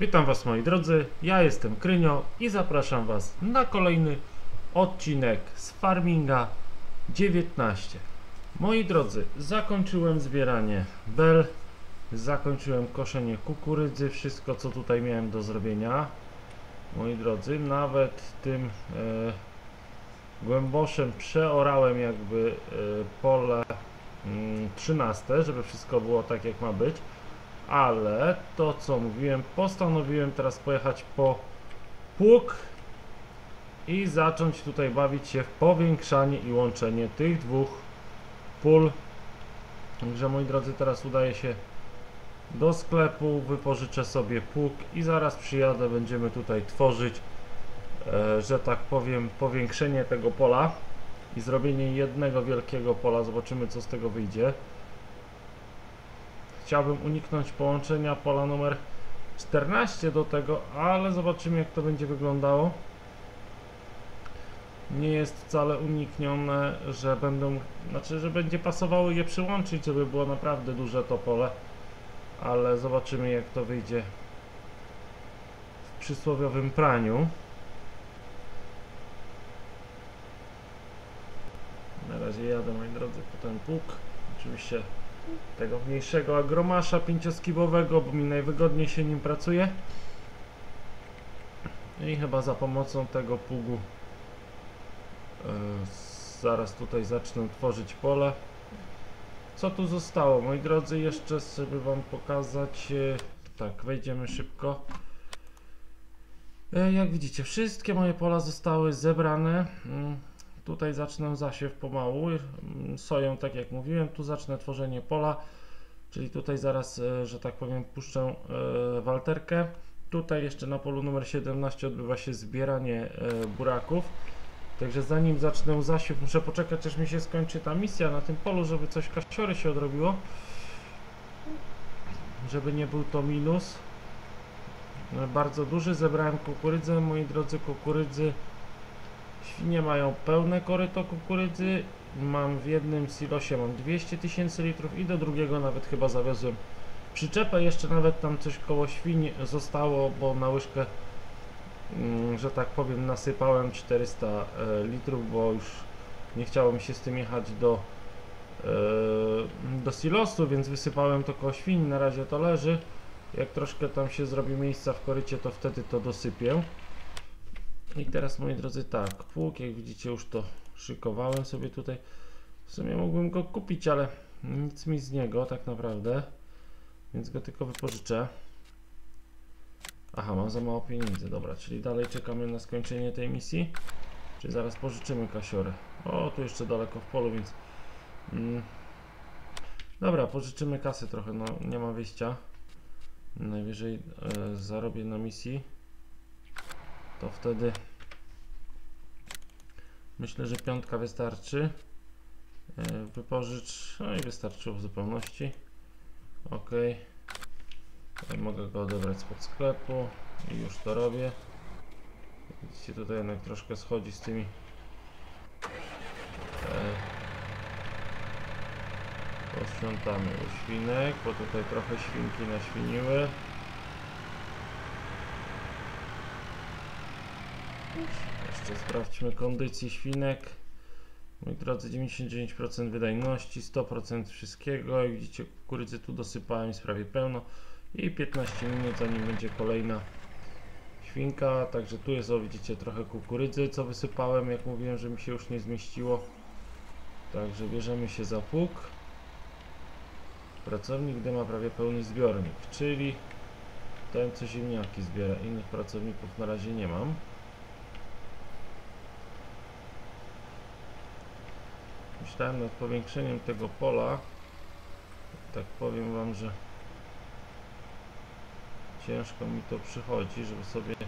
Witam Was moi drodzy, ja jestem Krynio i zapraszam Was na kolejny odcinek z Farminga 19. Moi drodzy, zakończyłem zbieranie bel, zakończyłem koszenie kukurydzy, wszystko co tutaj miałem do zrobienia. Moi drodzy, nawet tym e, głęboszem przeorałem jakby e, pole mm, 13, żeby wszystko było tak jak ma być ale to co mówiłem, postanowiłem teraz pojechać po pług i zacząć tutaj bawić się w powiększanie i łączenie tych dwóch pól. Także moi drodzy, teraz udaję się do sklepu, wypożyczę sobie pług i zaraz przyjadę, będziemy tutaj tworzyć, e, że tak powiem, powiększenie tego pola i zrobienie jednego wielkiego pola. Zobaczymy co z tego wyjdzie. Chciałbym uniknąć połączenia pola numer 14 do tego, ale zobaczymy jak to będzie wyglądało. Nie jest wcale uniknione, że będą, znaczy, że będzie pasowało je przyłączyć, żeby było naprawdę duże to pole, ale zobaczymy jak to wyjdzie w przysłowiowym praniu. Na razie jadę moi drodzy po ten pług. Oczywiście tego mniejszego agromasza pięcioskibowego, bo mi najwygodniej się nim pracuje. I chyba za pomocą tego pługu e, zaraz tutaj zacznę tworzyć pole. Co tu zostało, moi drodzy, jeszcze żeby wam pokazać. E, tak, wejdziemy szybko. E, jak widzicie, wszystkie moje pola zostały zebrane. Tutaj zacznę zasiew pomału, mm, soją tak jak mówiłem, tu zacznę tworzenie pola, czyli tutaj zaraz, e, że tak powiem, puszczę e, walterkę. Tutaj jeszcze na polu numer 17 odbywa się zbieranie e, buraków. Także zanim zacznę zasiew, muszę poczekać aż mi się skończy ta misja na tym polu, żeby coś kasiory się odrobiło. Żeby nie był to minus. Bardzo duży, zebrałem kukurydzę, moi drodzy, kukurydzy Świnie mają pełne koryto kukurydzy. Mam w jednym silosie mam 200 tysięcy litrów i do drugiego nawet chyba zawiozłem przyczepę. Jeszcze nawet tam coś koło świń zostało, bo na łyżkę, mm, że tak powiem, nasypałem 400 e, litrów, bo już nie chciało mi się z tym jechać do, e, do silosu, więc wysypałem to koło świń. Na razie to leży. Jak troszkę tam się zrobi miejsca w korycie, to wtedy to dosypię. I teraz moi drodzy tak, pług jak widzicie już to szykowałem sobie tutaj. W sumie mógłbym go kupić, ale nic mi z niego tak naprawdę. Więc go tylko wypożyczę. Aha, mam za mało pieniędzy, dobra, czyli dalej czekamy na skończenie tej misji. Czy zaraz pożyczymy kasiorę. O, tu jeszcze daleko w polu, więc... Mm. Dobra, pożyczymy kasy trochę, no nie ma wyjścia. Najwyżej e, zarobię na misji to wtedy myślę, że piątka wystarczy. E, wypożycz, no i wystarczyło w zupełności. Ok. Mogę go odebrać spod sklepu i już to robię. Widzicie, tutaj jednak troszkę schodzi z tymi e, posprzątamy u świnek, bo tutaj trochę świnki naświniły. Jeszcze sprawdźmy kondycję świnek. Moi drodzy, 99% wydajności, 100% wszystkiego. Jak widzicie, kukurydzy tu dosypałem jest prawie pełno. I 15 minut, zanim będzie kolejna świnka. Także tu jest, o widzicie, trochę kukurydzy, co wysypałem, jak mówiłem, że mi się już nie zmieściło. Także bierzemy się za pług. Pracownik, gdy ma prawie pełny zbiornik, czyli ten, co ziemniaki zbiera. Innych pracowników na razie nie mam. Myślałem nad powiększeniem tego pola. Tak powiem wam, że ciężko mi to przychodzi, żeby sobie e,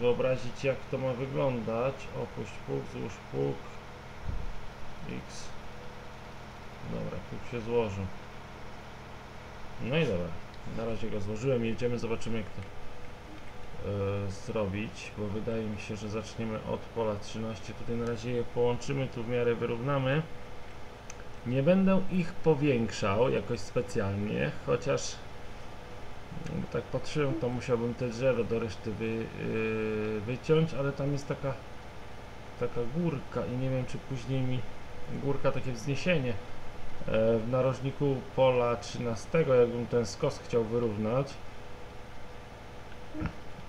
wyobrazić jak to ma wyglądać. Opuść pług, złóż pług. X. Dobra, pług się złożył. No i dobra, na razie go złożyłem jedziemy, zobaczymy jak to zrobić, bo wydaje mi się, że zaczniemy od pola 13. Tutaj na razie je połączymy, tu w miarę wyrównamy. Nie będę ich powiększał jakoś specjalnie, chociaż Jakby tak patrzyłem, to musiałbym te drzewo do reszty wy, yy, wyciąć, ale tam jest taka taka górka i nie wiem czy później mi górka, takie wzniesienie e, w narożniku pola 13, jakbym ten skos chciał wyrównać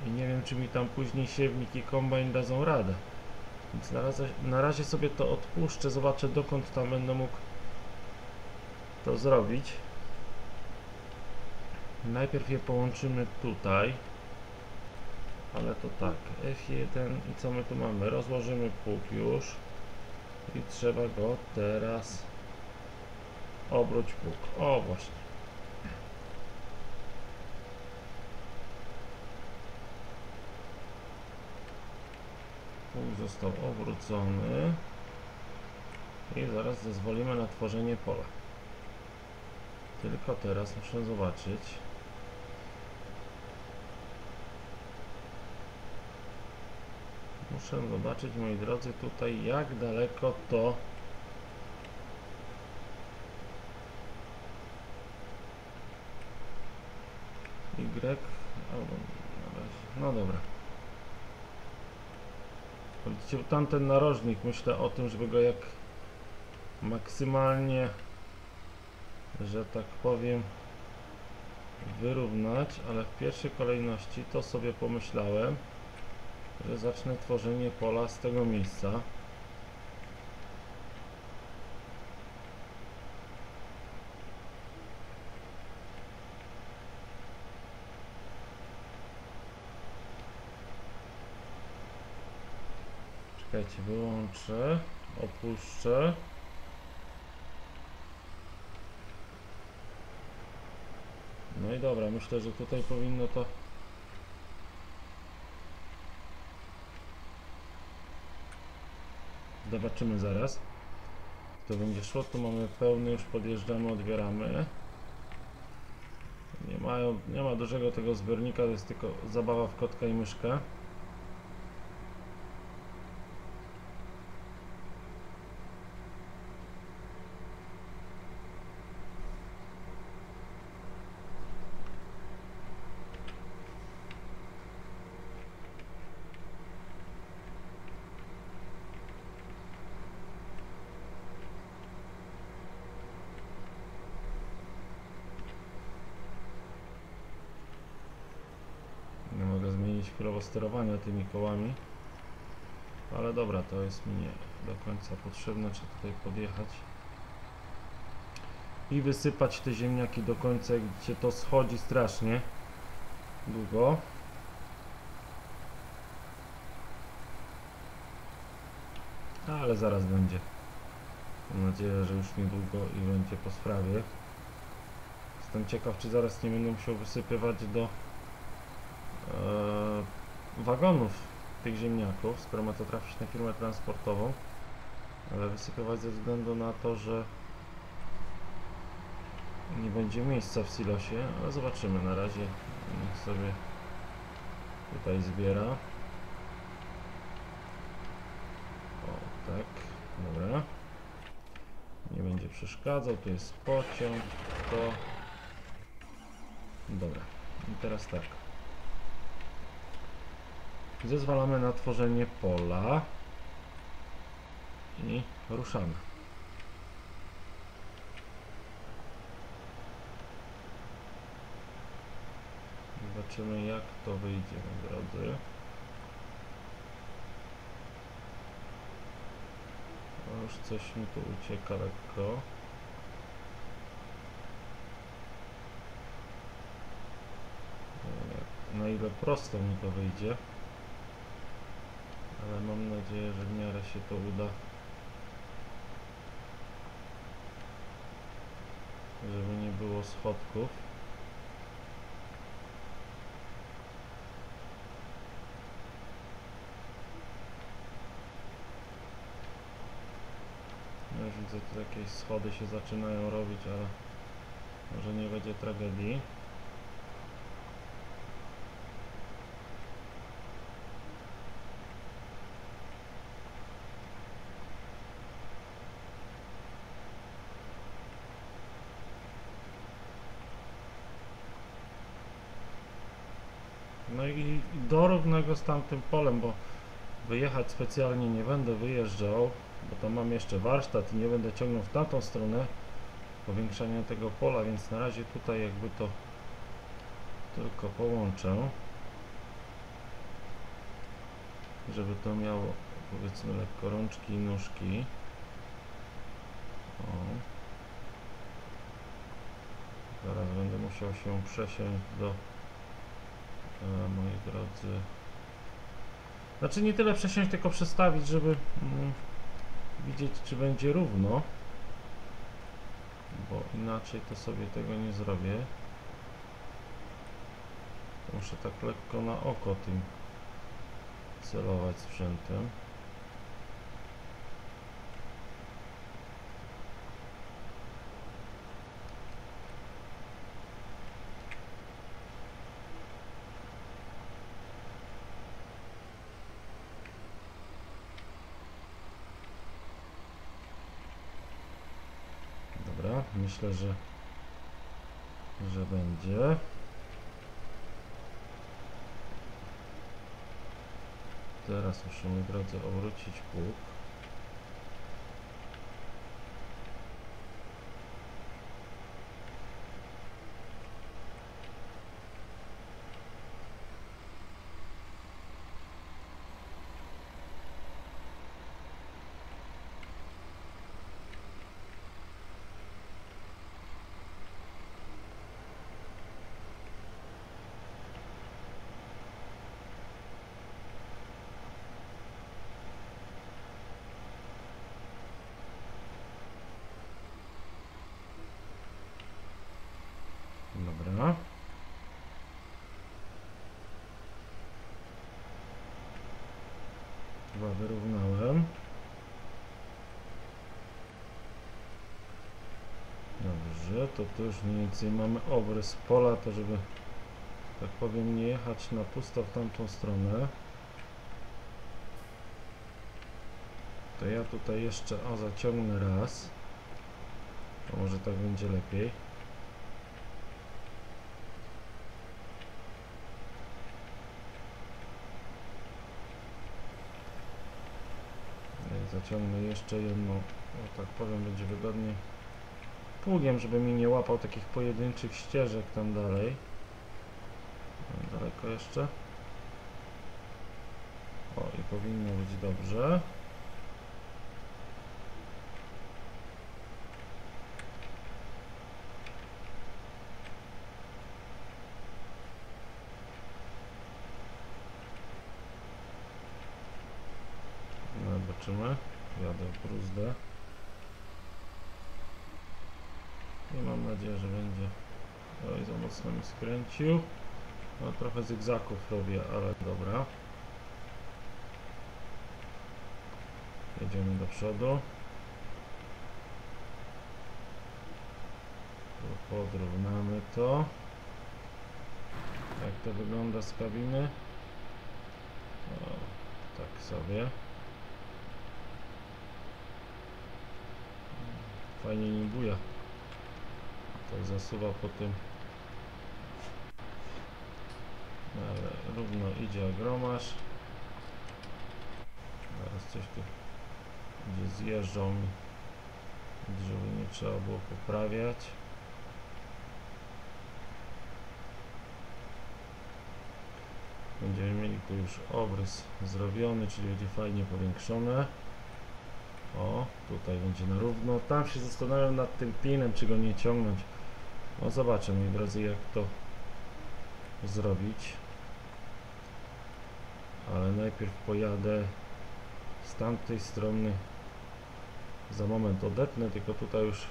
i nie wiem czy mi tam później siewnik i kombajn dadzą radę więc na razie, na razie sobie to odpuszczę, zobaczę dokąd tam będę mógł to zrobić najpierw je połączymy tutaj ale to tak, F1 i co my tu mamy? Rozłożymy pług już i trzeba go teraz obróć pług. O właśnie. Pług został obrócony i zaraz zezwolimy na tworzenie pola. Tylko teraz muszę zobaczyć Muszę zobaczyć, moi drodzy, tutaj jak daleko to Y albo na razie. No dobra. Widzicie, tamten narożnik myślę o tym, żeby go jak maksymalnie, że tak powiem, wyrównać, ale w pierwszej kolejności to sobie pomyślałem, że zacznę tworzenie pola z tego miejsca. Czekajcie, wyłączę, opuszczę. No i dobra, myślę, że tutaj powinno to Zobaczymy zaraz. To będzie szło. Tu mamy pełny, już podjeżdżamy, odbieramy. Nie, mają, nie ma dużego tego zbiornika, to jest tylko zabawa w kotka i myszkę. Nie mogę zmienić chwilowo sterowania tymi kołami. Ale dobra, to jest mi nie do końca potrzebne. Trzeba tutaj podjechać. I wysypać te ziemniaki do końca, gdzie to schodzi strasznie długo. Ale zaraz będzie. Mam nadzieję, że już niedługo i będzie po sprawie. Jestem ciekaw, czy zaraz nie będę musiał wysypywać do e, wagonów tych ziemniaków, skoro ma to trafić na firmę transportową, ale wysypywać ze względu na to, że nie będzie miejsca w silosie, ale zobaczymy na razie, niech sobie tutaj zbiera. O, tak, dobra. Nie będzie przeszkadzał, tu jest pociąg, to... Dobra, i teraz tak. Zezwalamy na tworzenie pola i ruszamy. Zobaczymy jak to wyjdzie, moi drodzy. Już coś mi tu ucieka lekko. Na ile prosto mi to wyjdzie. Ale mam nadzieję, że w miarę się to uda. Żeby nie było schodków. No już widzę, tu jakieś schody się zaczynają robić, ale może nie będzie tragedii. i dorówna go z tamtym polem, bo wyjechać specjalnie nie będę wyjeżdżał, bo tam mam jeszcze warsztat i nie będę ciągnął w tamtą stronę powiększania tego pola, więc na razie tutaj jakby to tylko połączę żeby to miało powiedzmy lekko rączki i nóżki o. Zaraz będę musiał się przesiąść do e, moi drodzy znaczy nie tyle przesiąść, tylko przestawić, żeby mm, widzieć czy będzie równo bo inaczej to sobie tego nie zrobię muszę tak lekko na oko tym celować sprzętem. Dobra, myślę, że że będzie. Teraz muszę, moi drodzy, obrócić pług. Dobra. Chyba wyrównałem. Dobrze, to tu już mniej więcej mamy obrys pola, to żeby tak powiem nie jechać na pusto w tamtą stronę. To ja tutaj jeszcze o zaciągnę raz. To może tak będzie lepiej. E, Zaciągnę jeszcze jedną, o tak powiem, będzie wygodniej pługiem, żeby mi nie łapał takich pojedynczych ścieżek tam dalej. Daleko jeszcze. O, i powinno być dobrze. Zobaczymy. Jadę w bruzdę. I mam nadzieję, że będzie. Oj, za mocno mi skręcił. No, trochę zygzaków robię, ale dobra. Jedziemy do przodu. Podrównamy to. Jak to wygląda z kabiny? O, tak sobie. Fajnie nie buja. Tak zasuwa po tym. Ale równo idzie agromasz. Zaraz coś tu gdzie zjeżdżał mi. Żeby nie trzeba było poprawiać. Będziemy mieli tu już obrys zrobiony, czyli będzie fajnie powiększone. O, tutaj będzie na równo. Tam się zastanawiam nad tym pinem, czy go nie ciągnąć. No zobaczę, moi drodzy, jak to zrobić. Ale najpierw pojadę z tamtej strony. Za moment odetnę, tylko tutaj już e,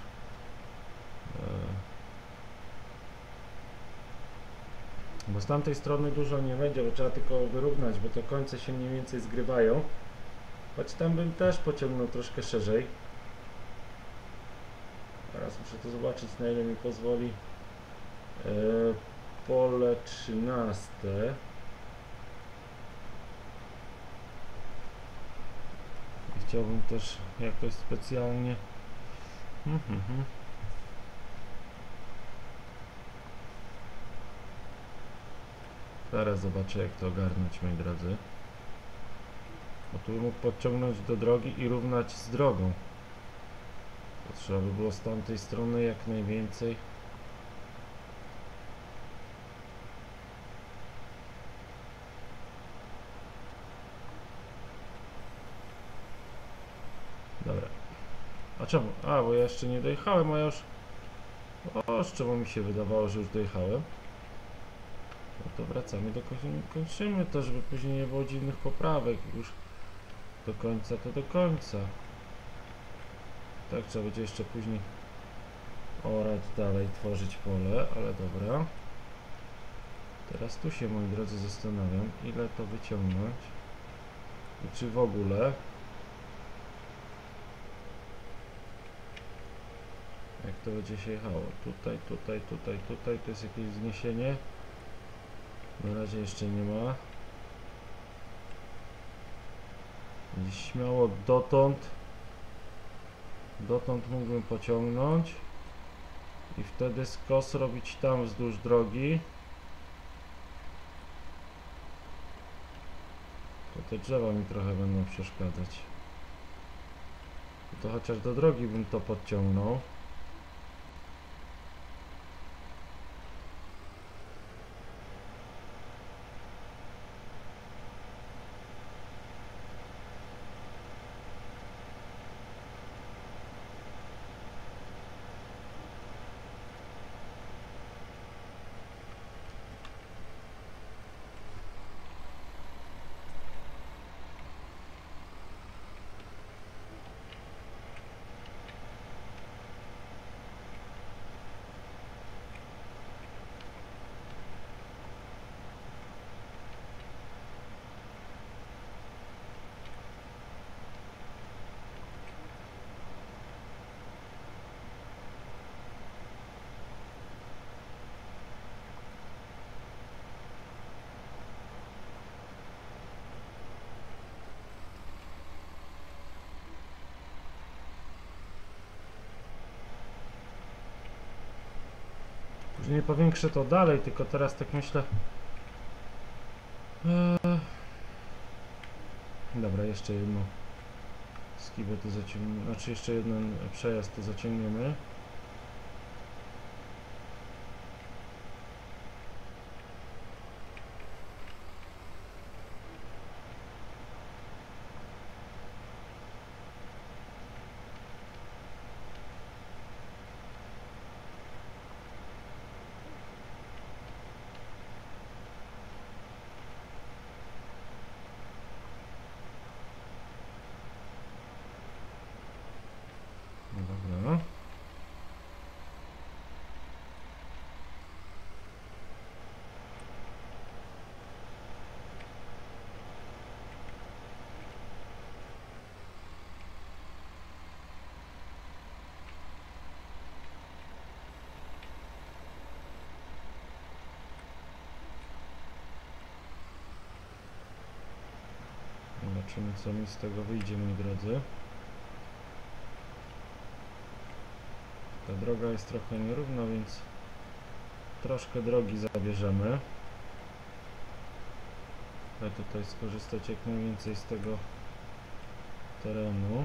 bo z tamtej strony dużo nie będzie, bo trzeba tylko wyrównać, bo te końce się mniej więcej zgrywają. Choć tam bym też pociągnął troszkę szerzej. Teraz muszę to zobaczyć na ile mi pozwoli. E, pole 13. I Chciałbym też jakoś specjalnie. Mhm, mhm. Zaraz zobaczę jak to ogarnąć moi drodzy. Bo tu mógł podciągnąć do drogi i równać z drogą. Trzeba by było z tamtej strony jak najwięcej. Dobra. A czemu? A, bo ja jeszcze nie dojechałem, a już... O, z czemu mi się wydawało, że już dojechałem. No to wracamy do końca, kończymy to, żeby później nie było dziwnych poprawek. Już do końca to do końca. Tak, trzeba będzie jeszcze później orać dalej, tworzyć pole, ale dobra. Teraz tu się, moi drodzy, zastanawiam, ile to wyciągnąć i czy w ogóle jak to będzie się jechało. Tutaj, tutaj, tutaj, tutaj, to jest jakieś wzniesienie. Na razie jeszcze nie ma. Śmiało dotąd. Dotąd mógłbym pociągnąć. I wtedy skos robić tam wzdłuż drogi. To te drzewa mi trochę będą przeszkadzać. To chociaż do drogi bym to podciągnął. Później powiększę to dalej, tylko teraz tak myślę. Eee... Dobra, jeszcze jedno skibę tu zaciągniemy, znaczy jeszcze jeden przejazd tu zaciągniemy. No Dobra. Zobaczymy co mi z tego wyjdzie moi drodzy. Ta droga jest trochę nierówna, więc troszkę drogi zabierzemy. Ale tutaj skorzystać jak najwięcej z tego terenu.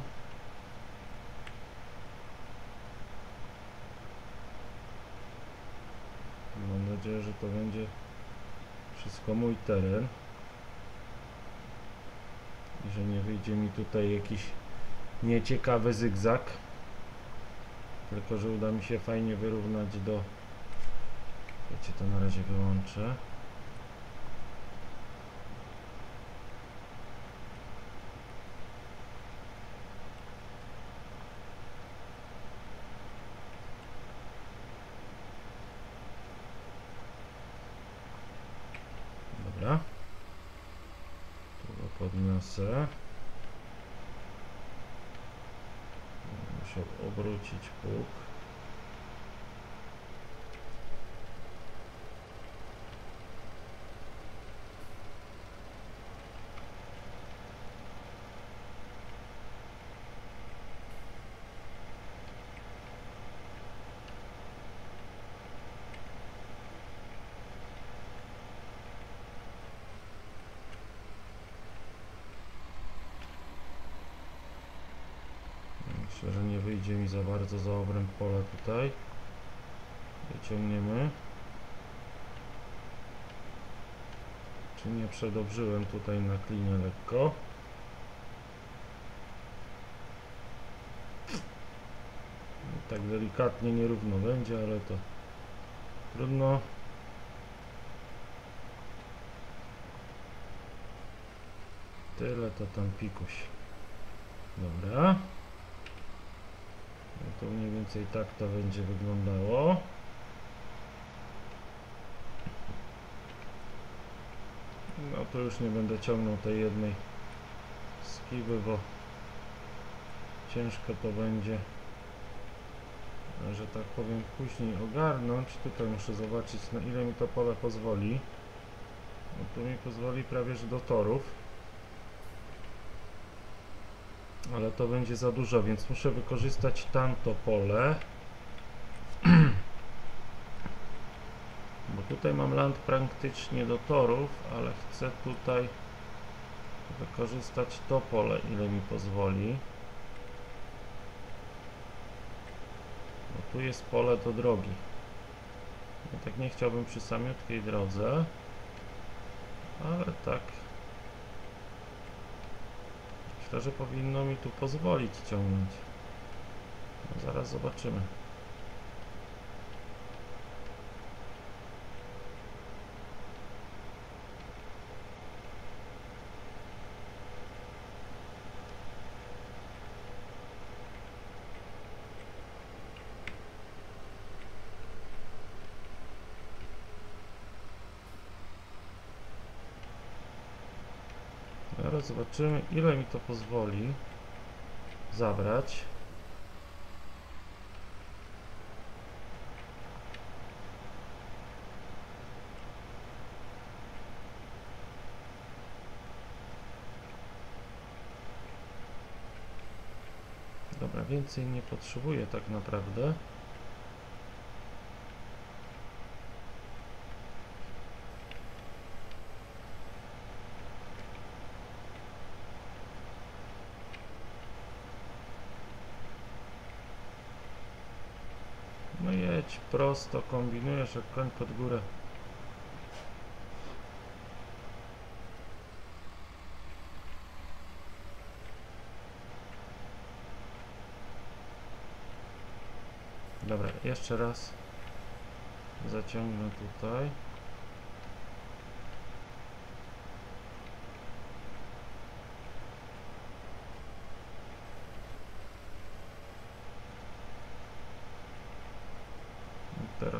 Mam nadzieję, że to będzie wszystko mój teren. Że nie wyjdzie mi tutaj jakiś nieciekawy zygzak. Tylko, że uda mi się fajnie wyrównać do... Wiecie, to na razie wyłączę. Dobra. Tu go podniosę. Musiał Myślę, że nie wyjdzie mi za bardzo za obręb pola tutaj. Wyciągniemy. Czy nie przedobrzyłem tutaj na klinie lekko? Tak delikatnie, nierówno będzie, ale to trudno. Tyle to tam pikuś. Dobra. No to mniej więcej tak to będzie wyglądało. No to już nie będę ciągnął tej jednej skiwy, bo ciężko to będzie, że tak powiem, później ogarnąć. Tutaj muszę zobaczyć, na ile mi to pole pozwoli. No tu mi pozwoli prawie, że do torów. Ale to będzie za dużo, więc muszę wykorzystać tamto pole. Bo tutaj mam land praktycznie do torów, ale chcę tutaj wykorzystać to pole, ile mi pozwoli. Bo tu jest pole do drogi. Ja tak nie chciałbym przy samiutkiej drodze, ale tak myślę, że powinno mi tu pozwolić ciągnąć. No zaraz zobaczymy. Zaraz zobaczymy, ile mi to pozwoli zabrać. Dobra, więcej nie potrzebuję tak naprawdę. No jedź prosto, kombinujesz jak koń pod górę. Dobra, jeszcze raz zaciągnę tutaj.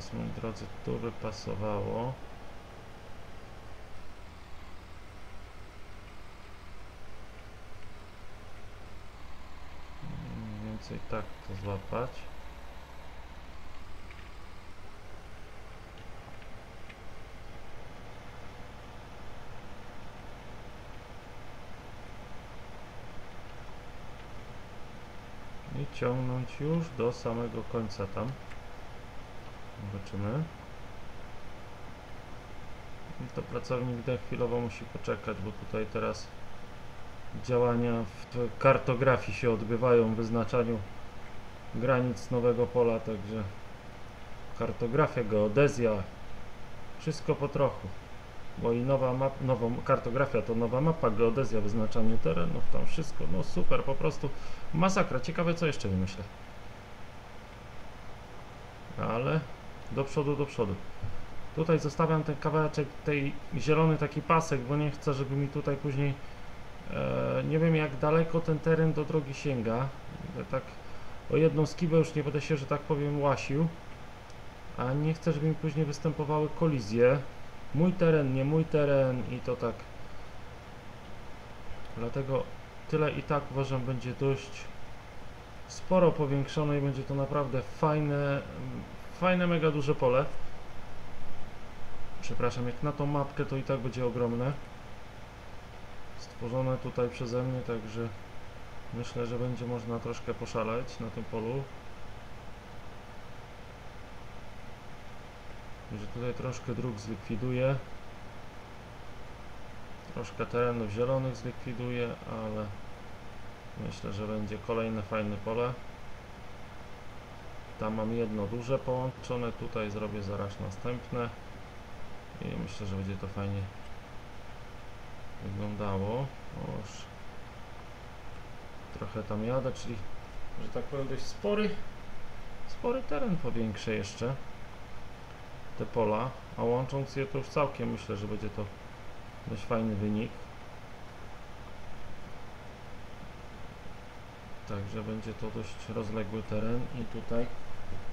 Teraz, moi drodzy, tu by pasowało. Mniej więcej tak to złapać. Ciągnąć już do samego końca tam. Zobaczymy. I to pracownik D chwilowo musi poczekać, bo tutaj teraz działania w kartografii się odbywają, w wyznaczaniu granic nowego pola, także kartografia, geodezja, wszystko po trochu. Bo i nowa map, nową kartografia to nowa mapa, geodezja, wyznaczanie terenów, tam wszystko, no super, po prostu masakra. Ciekawe co jeszcze wymyślę. Ale do przodu, do przodu. Tutaj zostawiam ten kawałeczek, tej zielony taki pasek, bo nie chcę, żeby mi tutaj później e, nie wiem jak daleko ten teren do drogi sięga. Tak o jedną skibę już nie będę się, że tak powiem, łasił. A nie chcę, żeby mi później występowały kolizje. Mój teren, nie mój teren i to tak. Dlatego tyle i tak uważam będzie dość sporo powiększone i będzie to naprawdę fajne, fajne, mega duże pole. Przepraszam, jak na tą mapkę to i tak będzie ogromne. Stworzone tutaj przeze mnie, także myślę, że będzie można troszkę poszaleć na tym polu. Że tutaj troszkę dróg zlikwiduję. Troszkę terenów zielonych zlikwiduję, ale Myślę, że będzie kolejne fajne pole. Tam mam jedno duże połączone, tutaj zrobię zaraz następne. I myślę, że będzie to fajnie wyglądało. Oż trochę tam jadę, czyli że tak powiem dość spory, spory teren powiększę jeszcze te pola, a łącząc je to już całkiem myślę, że będzie to dość fajny wynik. Także będzie to dość rozległy teren i tutaj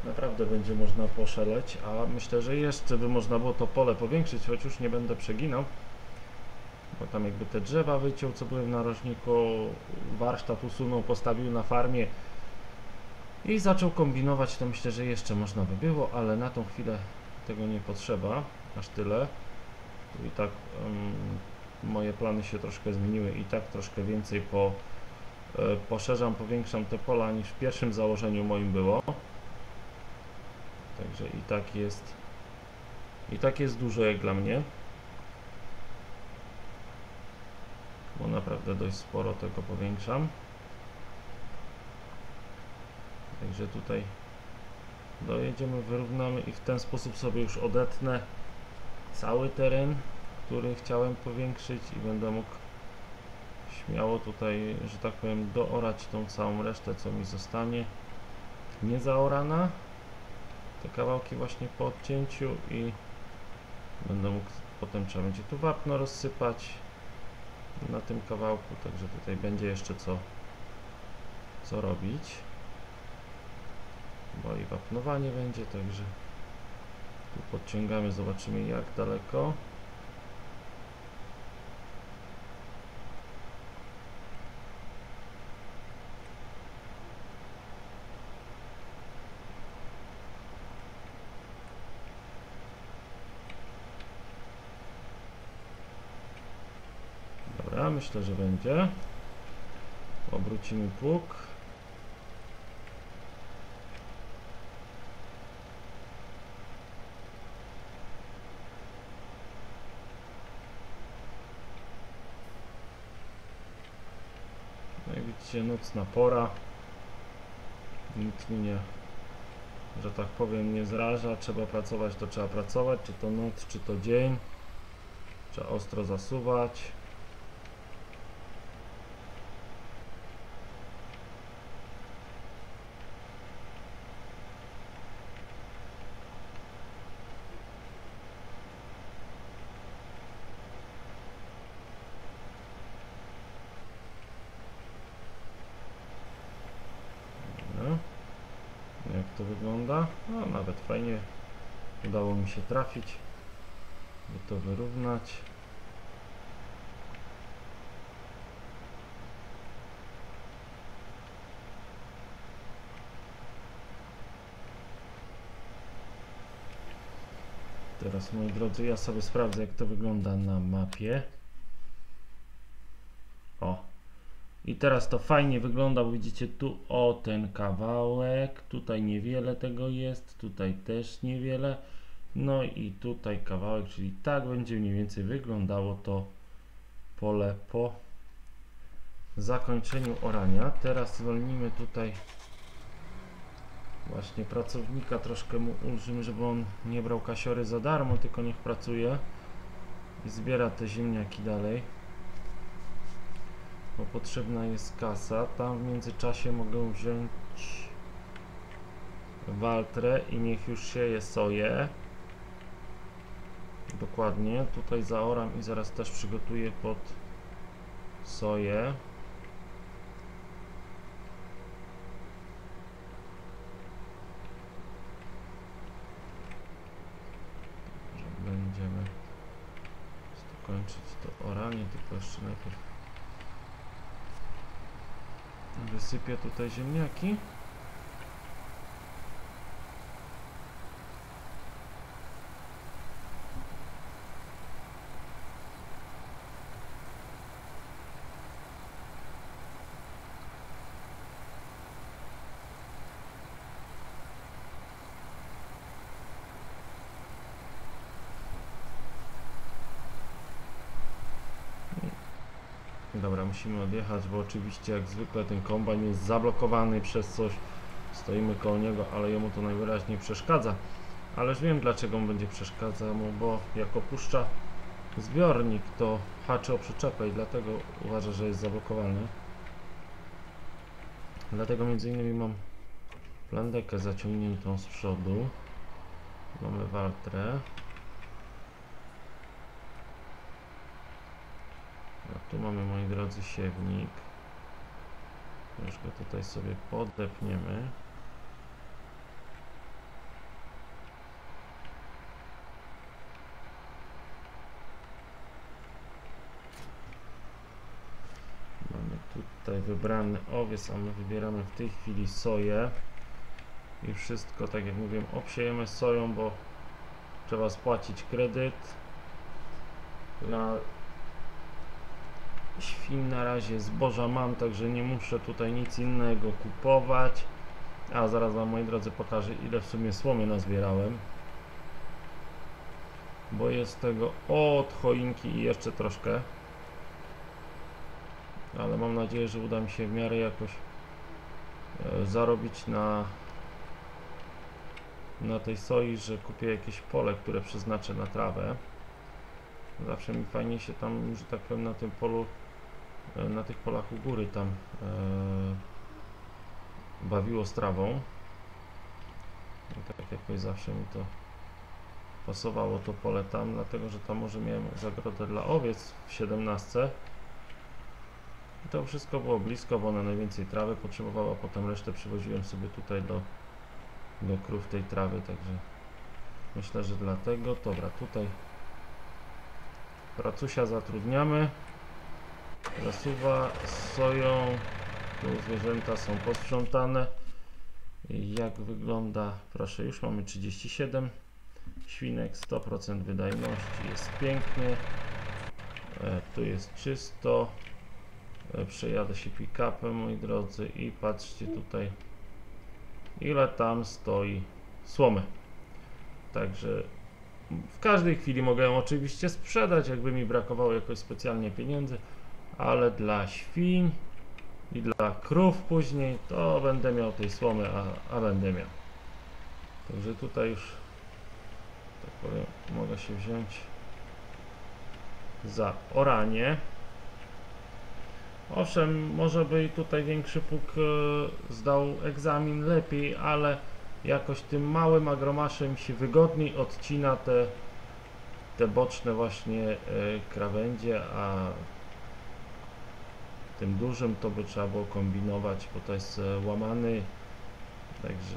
naprawdę będzie można poszeleć, a myślę, że jeszcze by można było to pole powiększyć, choć już nie będę przeginał, bo tam jakby te drzewa wyciął, co były w narożniku, warsztat usunął, postawił na farmie i zaczął kombinować, to myślę, że jeszcze można by było, ale na tą chwilę tego nie potrzeba, aż tyle. I tak em, moje plany się troszkę zmieniły i tak troszkę więcej po, e, poszerzam, powiększam te pola niż w pierwszym założeniu moim było. Także i tak jest i tak jest dużo jak dla mnie. Bo naprawdę dość sporo tego powiększam. Także tutaj dojedziemy, wyrównamy i w ten sposób sobie już odetnę cały teren, który chciałem powiększyć i będę mógł śmiało tutaj, że tak powiem, doorać tą całą resztę, co mi zostanie niezaorana. Te kawałki właśnie po odcięciu i będę mógł, potem trzeba będzie tu wapno rozsypać na tym kawałku, także tutaj będzie jeszcze co, co robić bo i wapnowanie będzie, także tu podciągamy, zobaczymy jak daleko. Dobra, myślę, że będzie. Obrócimy pług. No widzicie, nocna pora. Nic mi nie, że tak powiem, nie zraża. Trzeba pracować, to trzeba pracować. Czy to noc, czy to dzień. Trzeba ostro zasuwać. No. Jak to wygląda? No, nawet fajnie udało mi się trafić, by to wyrównać. Teraz moi drodzy, ja sobie sprawdzę jak to wygląda na mapie. O, i teraz to fajnie wygląda, bo widzicie tu o ten kawałek, tutaj niewiele tego jest, tutaj też niewiele. No i tutaj kawałek, czyli tak będzie mniej więcej wyglądało to pole po zakończeniu orania. Teraz zwolnimy tutaj właśnie pracownika, troszkę mu ulżymy, żeby on nie brał kasiory za darmo, tylko niech pracuje i zbiera te ziemniaki dalej bo potrzebna jest kasa. Tam w międzyczasie mogę wziąć waltrę i niech już sieje soję. Dokładnie, tutaj zaoram i zaraz też przygotuję pod soję. Będziemy kończyć to oranie, tylko jeszcze najpierw Wysypię tutaj ziemniaki. Dobra, musimy odjechać, bo oczywiście jak zwykle ten kombajn jest zablokowany przez coś. Stoimy koło niego, ale jemu to najwyraźniej przeszkadza. Ależ wiem dlaczego mu będzie przeszkadzał, mu, bo jak opuszcza zbiornik, to haczy o przyczepę i dlatego uważa, że jest zablokowany. Dlatego między innymi mam plandekę zaciągniętą z przodu. Mamy waltrę. A tu mamy, moi drodzy, siewnik. Już tutaj sobie podepniemy. Mamy tutaj wybrany owiec, a my wybieramy w tej chwili soję. I wszystko, tak jak mówiłem, obsiejemy soją, bo trzeba spłacić kredyt. Na świn na razie zboża mam, także nie muszę tutaj nic innego kupować. A zaraz wam moi drodzy pokażę ile w sumie słomy nazbierałem. Bo jest tego od choinki i jeszcze troszkę. Ale mam nadzieję, że uda mi się w miarę jakoś e, zarobić na na tej soi, że kupię jakieś pole, które przeznaczę na trawę. Zawsze mi fajnie się tam, że tak powiem, na tym polu, na tych polach u góry tam e, bawiło z trawą. I tak jakoś zawsze mi to pasowało to pole tam, dlatego że tam może miałem zagrodę dla owiec w 17. I to wszystko było blisko, bo ona najwięcej trawy potrzebowała, potem resztę przywoziłem sobie tutaj do do krów tej trawy, także myślę, że dlatego. Dobra, tutaj pracusia zatrudniamy. Zasuwa soją. Tu zwierzęta są posprzątane. Jak wygląda? Proszę, już mamy 37 świnek, 100% wydajności, jest pięknie. Tu jest czysto. E, przejadę się pick-upem, moi drodzy, i patrzcie tutaj ile tam stoi słomy. Także w każdej chwili mogę ją oczywiście sprzedać, jakby mi brakowało jakoś specjalnie pieniędzy, ale dla świń i dla krów później to będę miał tej słomy, a, a będę miał. Także tutaj już tak powiem, mogę się wziąć za oranie. Owszem, może by i tutaj większy puk e, zdał egzamin lepiej, ale jakoś tym małym agromaszem się wygodniej odcina te, te boczne właśnie e, krawędzie, a tym dużym to by trzeba było kombinować, bo to jest e, łamany, także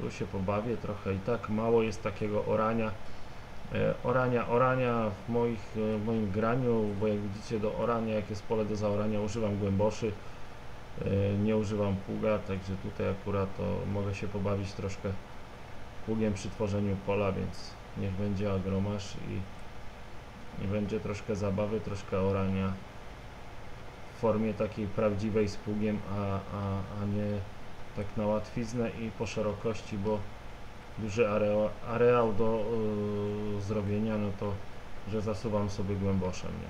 tu się pobawię trochę i tak mało jest takiego orania. E, orania, orania w, moich, e, w moim graniu, bo jak widzicie do orania, jak jest pole do zaorania używam głęboszy, nie używam pługa, także tutaj akurat to mogę się pobawić troszkę pługiem przy tworzeniu pola, więc niech będzie agromasz i, i będzie troszkę zabawy, troszkę orania formie takiej prawdziwej z pługiem, a, a, a nie tak na łatwiznę i po szerokości, bo duży areał, areał do y, zrobienia, no to że zasuwam sobie głęboszem, nie?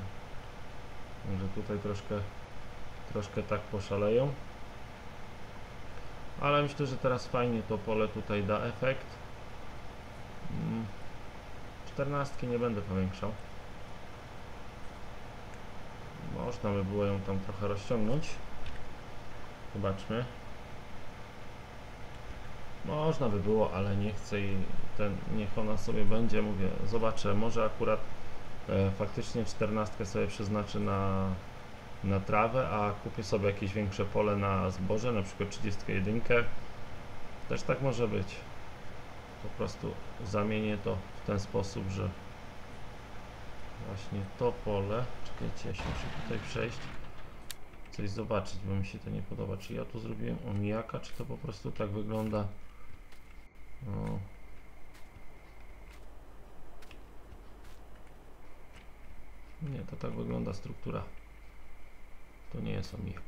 Także tutaj troszkę, troszkę tak poszaleją. Ale myślę, że teraz fajnie to pole tutaj da efekt. Mm, czternastki nie będę powiększał. Można by było ją tam trochę rozciągnąć. Zobaczmy. Można by było, ale nie chcę i ten, niech ona sobie będzie, mówię, zobaczę, może akurat e, faktycznie 14 sobie przeznaczę na, na trawę, a kupię sobie jakieś większe pole na zboże, na przykład 31. Też tak może być. Po prostu zamienię to w ten sposób, że właśnie to pole, czekajcie, ja się muszę tutaj przejść, coś zobaczyć, bo mi się to nie podoba, czy ja tu zrobiłem omijaka, czy to po prostu tak wygląda no. Nie, to tak wygląda struktura. To nie jest omijak.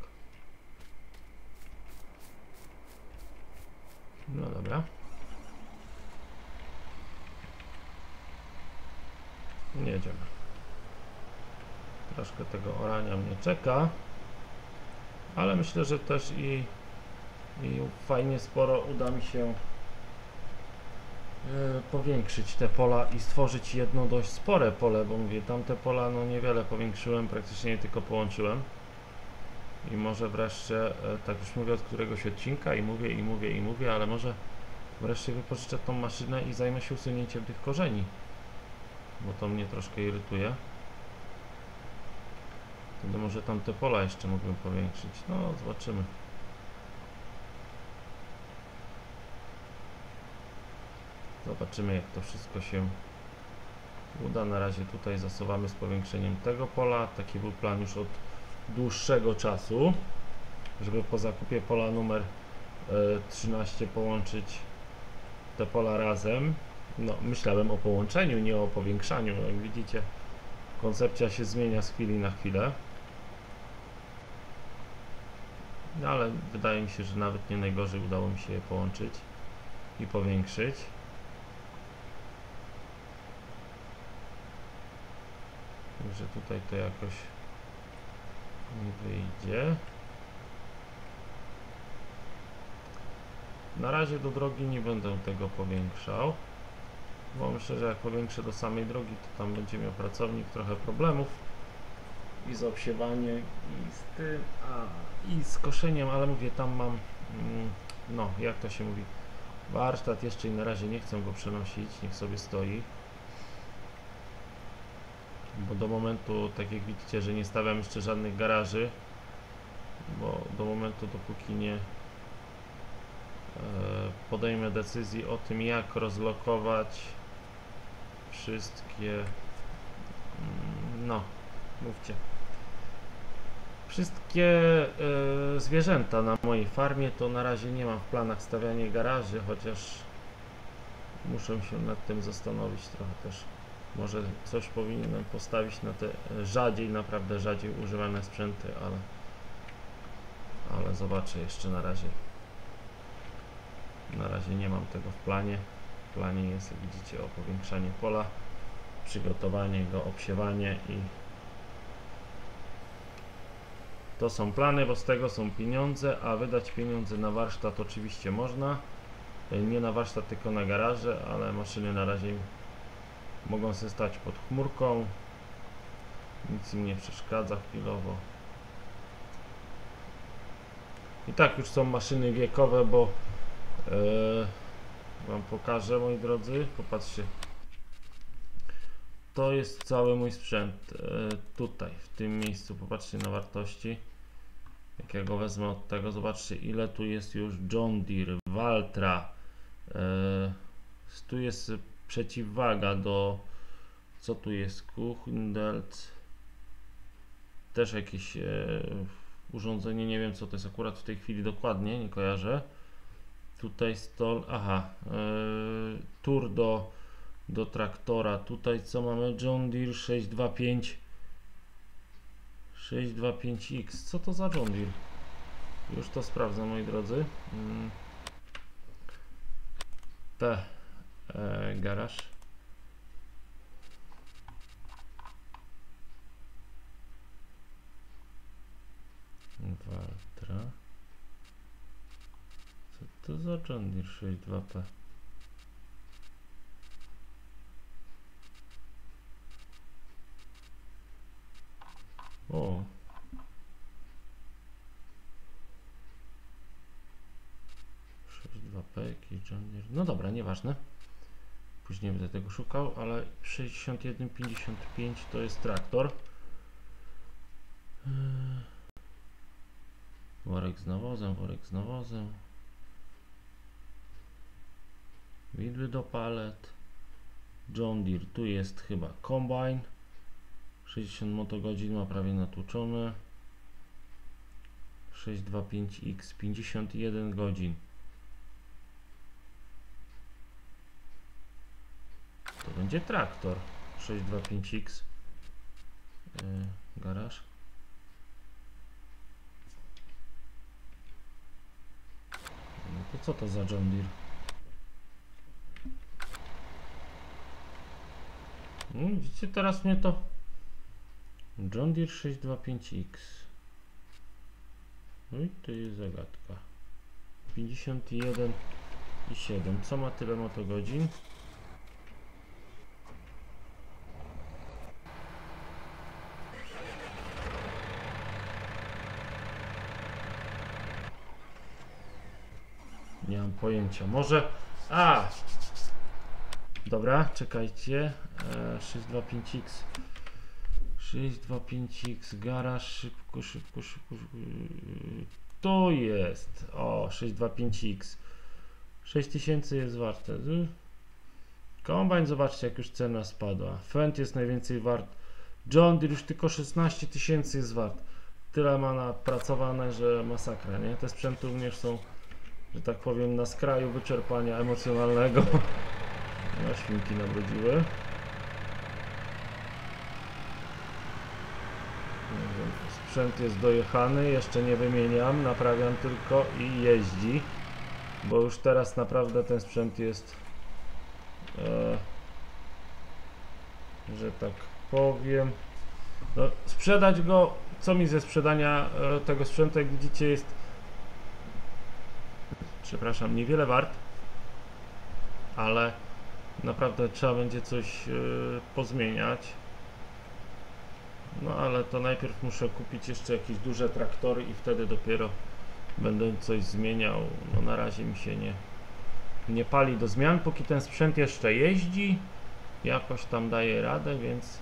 No dobra. Jedziemy. Troszkę tego orania mnie czeka, ale myślę, że też i, i fajnie sporo uda mi się e, powiększyć te pola i stworzyć jedno dość spore pole, bo mówię, tamte pola no niewiele powiększyłem, praktycznie tylko połączyłem. I może wreszcie, e, tak już mówię od któregoś odcinka i mówię, i mówię, i mówię, ale może wreszcie wypożyczę tą maszynę i zajmę się usunięciem tych korzeni. Bo to mnie troszkę irytuje. Wtedy może tam te pola jeszcze mógłbym powiększyć. No, zobaczymy. Zobaczymy jak to wszystko się uda. Na razie tutaj zasuwamy z powiększeniem tego pola. Taki był plan już od dłuższego czasu, żeby po zakupie pola numer e, 13 połączyć te pola razem. No, myślałem o połączeniu, nie o powiększaniu. Jak widzicie, koncepcja się zmienia z chwili na chwilę. No, ale wydaje mi się, że nawet nie najgorzej udało mi się je połączyć i powiększyć. Także tutaj to jakoś nie wyjdzie. Na razie do drogi nie będę tego powiększał, bo myślę, że jak powiększę do samej drogi, to tam będzie miał pracownik trochę problemów i z obsiewaniem, i z tym, a, i z koszeniem, ale mówię, tam mam, mm, no, jak to się mówi, warsztat jeszcze i na razie nie chcę go przenosić, niech sobie stoi. Bo do momentu, tak jak widzicie, że nie stawiam jeszcze żadnych garaży, bo do momentu, dopóki nie e, podejmę decyzji o tym, jak rozlokować wszystkie, mm, no, mówcie, wszystkie e, zwierzęta na mojej farmie, to na razie nie mam w planach stawianie garaży, chociaż muszę się nad tym zastanowić trochę też. Może coś powinienem postawić na te rzadziej, naprawdę rzadziej używane sprzęty, ale ale zobaczę jeszcze na razie. Na razie nie mam tego w planie. W planie jest, jak widzicie, o powiększanie pola, przygotowanie go, obsiewanie i to są plany, bo z tego są pieniądze, a wydać pieniądze na warsztat oczywiście można. Nie na warsztat, tylko na garaże, ale maszyny na razie Mogą sobie stać pod chmurką. Nic im nie przeszkadza chwilowo. I tak już są maszyny wiekowe, bo yy, Wam pokażę moi drodzy. Popatrzcie. To jest cały mój sprzęt. Yy, tutaj, w tym miejscu. Popatrzcie na wartości. Jak ja go wezmę od tego, zobaczcie ile tu jest już John Deere, Valtra. Yy, tu jest przeciwwaga do co tu jest Kuchendelt też jakieś e, urządzenie, nie wiem co to jest akurat w tej chwili dokładnie, nie kojarzę. Tutaj stol, aha e, tur do, do traktora, tutaj co mamy? John Deere 625 625X, co to za John Deere? Już to sprawdzę moi drodzy mm. P e, garaż. Waltra. Co to za John Deere 62P? O, 62P, jakiś John Deere. No dobra, nieważne. Później będę tego szukał, ale 6155 to jest traktor. Worek z nawozem, worek z nawozem. Widły do palet. John Deere, tu jest chyba kombine. 60 motogodzin ma prawie natłuczone. 625X 51 godzin. To będzie traktor 625X yy, garaż. No to co to za John Deere? No, widzicie, teraz mnie to John Deere 625X. No i to jest zagadka. 51 i 7. Co ma tyle motogodzin? Nie mam pojęcia. Może. A! Dobra, czekajcie. E, 625X. 625X, garaż, szybko, szybko, szybko. szybko. To jest. O, 625X. 6000 jest warte. Kombajn, zobaczcie, jak już cena spadła. Fendt jest najwięcej wart. John Deere już tylko 16 tysięcy jest wart. Tyle ma napracowane, że masakra, nie? Te sprzęty również są, że tak powiem, na skraju wyczerpania emocjonalnego. No, świnki nabrodziły. Sprzęt jest dojechany, jeszcze nie wymieniam, naprawiam tylko i jeździ, bo już teraz naprawdę ten sprzęt jest, e, że tak powiem, no, sprzedać go, co mi ze sprzedania e, tego sprzętu, jak widzicie jest, przepraszam, niewiele wart, ale naprawdę trzeba będzie coś e, pozmieniać. No ale to najpierw muszę kupić jeszcze jakieś duże traktory i wtedy dopiero będę coś zmieniał. No na razie mi się nie, nie pali do zmian, póki ten sprzęt jeszcze jeździ. Jakoś tam daje radę, więc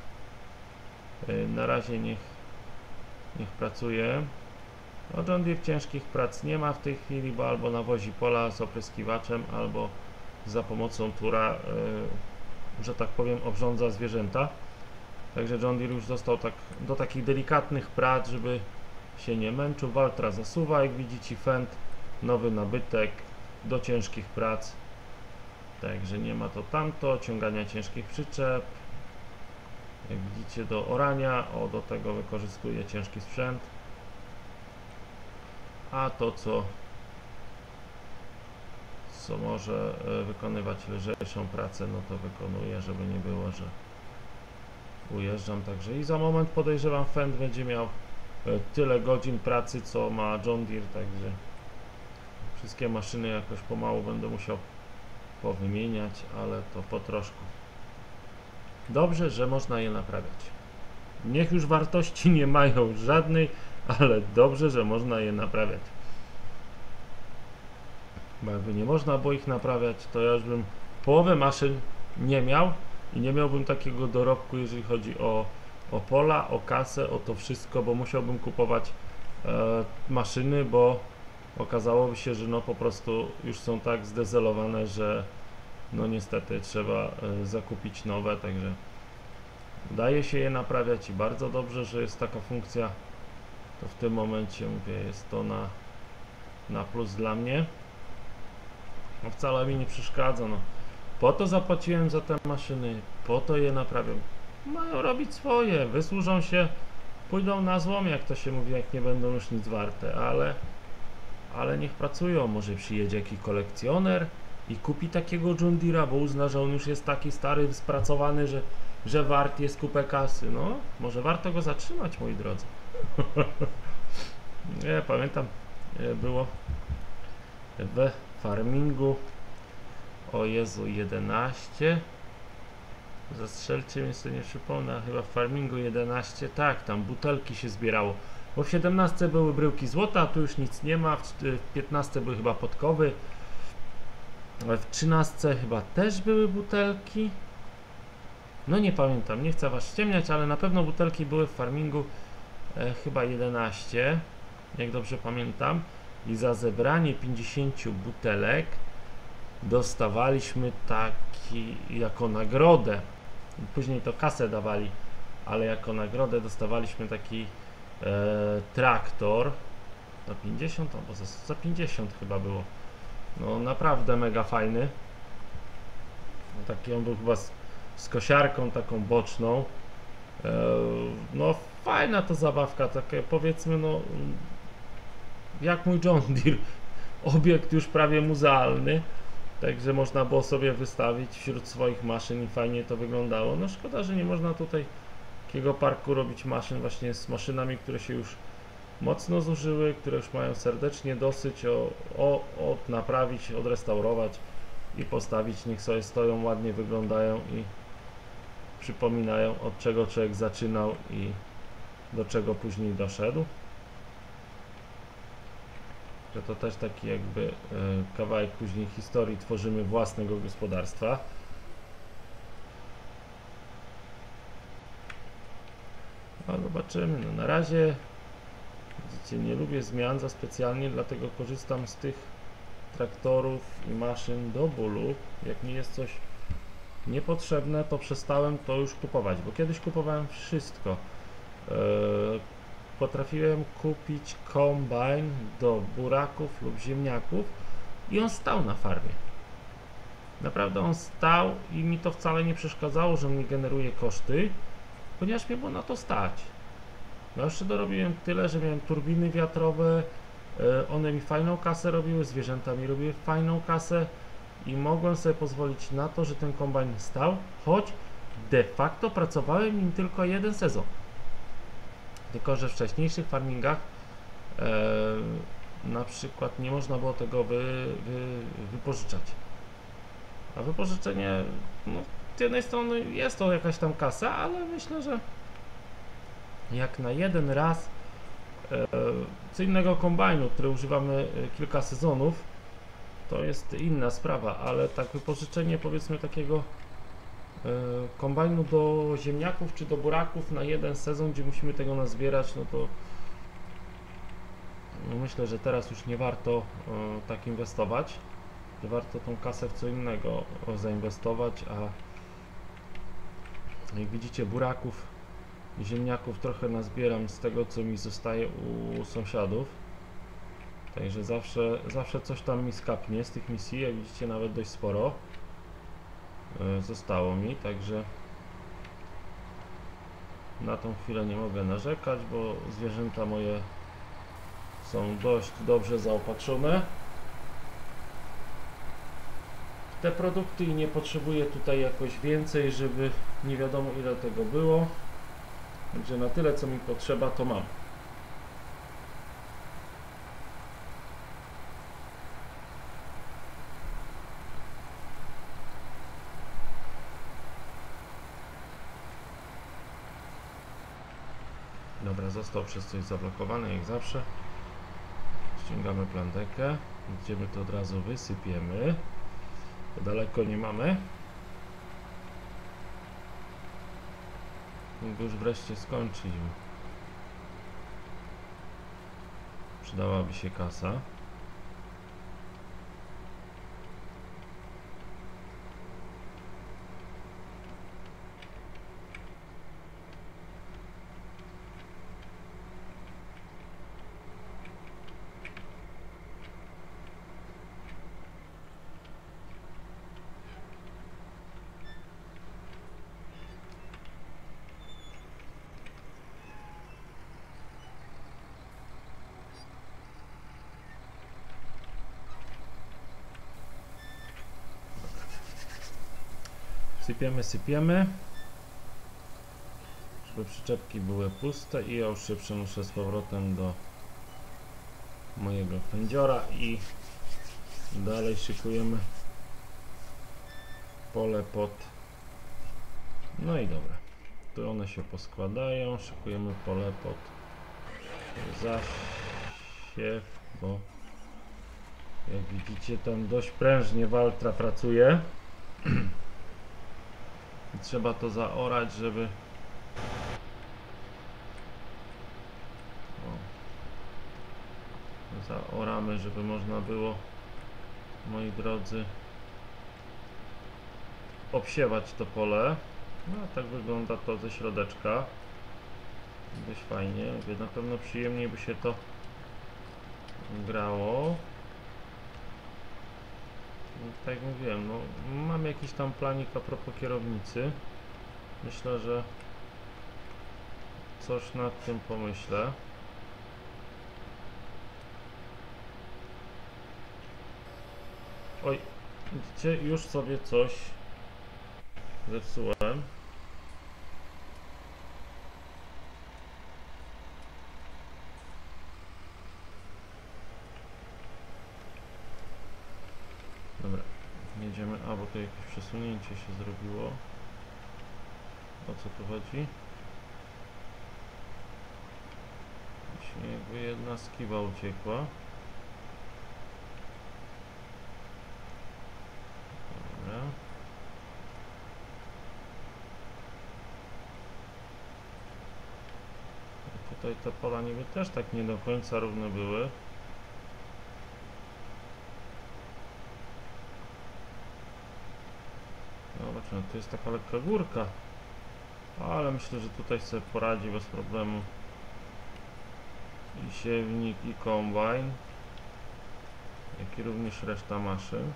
yy, na razie niech, niech pracuje. No John Deere ciężkich prac nie ma w tej chwili, bo albo nawozi pola z opryskiwaczem, albo za pomocą tura, yy, że tak powiem, obrządza zwierzęta. Także John Deere już został tak do takich delikatnych prac, żeby się nie męczył. Waltra zasuwa, jak widzicie, Fendt, nowy nabytek do ciężkich prac. Także nie ma to tamto, ciągania ciężkich przyczep. Jak widzicie do orania, o do tego wykorzystuje ciężki sprzęt. A to co co może e, wykonywać lżejszą pracę, no to wykonuje, żeby nie było, że ujeżdżam także i za moment podejrzewam Fend będzie miał e, tyle godzin pracy co ma John Deere także wszystkie maszyny jakoś pomału będę musiał powymieniać ale to po troszku. Dobrze, że można je naprawiać. Niech już wartości nie mają żadnej ale dobrze, że można je naprawiać. Bo jakby nie można było ich naprawiać to ja już bym połowę maszyn nie miał i nie miałbym takiego dorobku, jeżeli chodzi o, o pola, o kasę, o to wszystko, bo musiałbym kupować e, maszyny, bo okazałoby się, że no po prostu już są tak zdezelowane, że no niestety trzeba e, zakupić nowe, także daje się je naprawiać i bardzo dobrze, że jest taka funkcja, to w tym momencie mówię, jest to na, na plus dla mnie. No wcale mi nie przeszkadza, no. Po to zapłaciłem za te maszyny, po to je naprawiam. Mają robić swoje, wysłużą się, pójdą na złom, jak to się mówi, jak nie będą już nic warte, ale, ale niech pracują. Może przyjedzie jakiś kolekcjoner i kupi takiego John Deere'a, bo uzna, że on już jest taki stary, spracowany, że, że wart jest kupę kasy. No, może warto go zatrzymać, moi drodzy. nie, pamiętam, e, było we farmingu o Jezu, 11. Zastrzelcie mnie sobie nie przypomnę, chyba w farmingu 11. Tak, tam butelki się zbierało. Bo w 17 były bryłki złota, tu już nic nie ma. W 15 były chyba podkowy. W 13 chyba też były butelki. No nie pamiętam, nie chcę was ściemniać, ale na pewno butelki były w farmingu e, chyba 11, jak dobrze pamiętam. I za zebranie 50 butelek dostawaliśmy taki jako nagrodę. Później to kasę dawali, ale jako nagrodę dostawaliśmy taki e, traktor za 50 albo za, za 50 chyba było. No naprawdę mega fajny. No, taki on był chyba z, z kosiarką taką boczną. E, no fajna to zabawka, takie powiedzmy no jak mój John Deere. Obiekt już prawie muzealny. Także można było sobie wystawić wśród swoich maszyn i fajnie to wyglądało. No szkoda, że nie można tutaj takiego parku robić maszyn właśnie z maszynami, które się już mocno zużyły, które już mają serdecznie dosyć o, o, od naprawić, odrestaurować i postawić, niech sobie stoją, ładnie wyglądają i przypominają od czego człowiek zaczynał i do czego później doszedł. Że to też taki jakby e, kawałek później historii tworzymy własnego gospodarstwa. No zobaczymy. No, na razie widzicie, nie lubię zmian za specjalnie, dlatego korzystam z tych traktorów i maszyn do bólu. Jak mi jest coś niepotrzebne, to przestałem to już kupować, bo kiedyś kupowałem wszystko. E, potrafiłem kupić kombajn do buraków lub ziemniaków i on stał na farmie. Naprawdę on stał i mi to wcale nie przeszkadzało, że mi generuje koszty, ponieważ mnie było na to stać. No jeszcze dorobiłem tyle, że miałem turbiny wiatrowe, e, one mi fajną kasę robiły, zwierzęta mi robiły fajną kasę i mogłem sobie pozwolić na to, że ten kombajn stał, choć de facto pracowałem nim tylko jeden sezon. Tylko, że w wcześniejszych farmingach e, na przykład nie można było tego wy, wy, wypożyczać. A wypożyczenie, no, z jednej strony jest to jakaś tam kasa, ale myślę, że jak na jeden raz e, co innego kombajnu, który używamy e, kilka sezonów, to jest inna sprawa, ale tak wypożyczenie powiedzmy takiego kombajnu do ziemniaków czy do buraków na jeden sezon, gdzie musimy tego nazbierać, no to no myślę, że teraz już nie warto e, tak inwestować. Że warto tą kasę w co innego e, zainwestować, a jak widzicie buraków i ziemniaków trochę nazbieram z tego co mi zostaje u sąsiadów. Także zawsze, zawsze coś tam mi skapnie z tych misji, jak widzicie nawet dość sporo e, zostało mi, także na tą chwilę nie mogę narzekać, bo zwierzęta moje są dość dobrze zaopatrzone te produkty i nie potrzebuję tutaj jakoś więcej, żeby nie wiadomo ile tego było. Także na tyle co mi potrzeba to mam. Dobra, został przez coś zablokowany jak zawsze. Ściągamy plantekę. Idziemy to od razu wysypiemy. Daleko nie mamy. Mógł już wreszcie skończyć. Przydałaby się kasa. Sypiemy, sypiemy. Żeby przyczepki były puste i ja już się przenoszę z powrotem do mojego pędziora i dalej szykujemy pole pod no i dobra. Tu one się poskładają. Szykujemy pole pod zasiew bo jak widzicie tam dość prężnie Waltra pracuje trzeba to zaorać, żeby o. zaoramy, żeby można było moi drodzy obsiewać to pole. No a tak wygląda to ze środeczka. Dość fajnie, mówię, na pewno przyjemniej by się to grało tak jak mówiłem, no, mam jakiś tam planik a propos kierownicy. Myślę, że coś nad tym pomyślę. Oj, widzicie, już sobie coś zepsułem. Dobra, jedziemy. A, bo tu jakieś przesunięcie się zrobiło. O co tu chodzi? Właśnie jakby jedna skiwa uciekła. Tutaj te pola niby też tak nie do końca równe były. Tu jest taka lekka górka. Ale myślę, że tutaj sobie poradzi bez problemu. I siewnik, i kombajn. Jak i również reszta maszyn.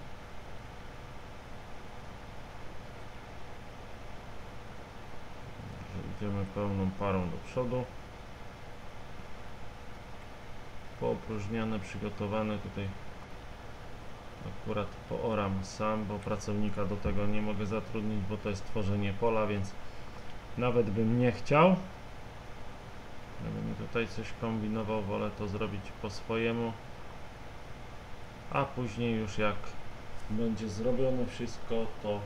Idziemy pełną parą do przodu. Poopróżniane, przygotowane tutaj akurat pooram sam, bo pracownika do tego nie mogę zatrudnić, bo to jest tworzenie pola, więc nawet bym nie chciał. Gdybym tutaj coś kombinował, wolę to zrobić po swojemu. A później już jak będzie zrobione wszystko, to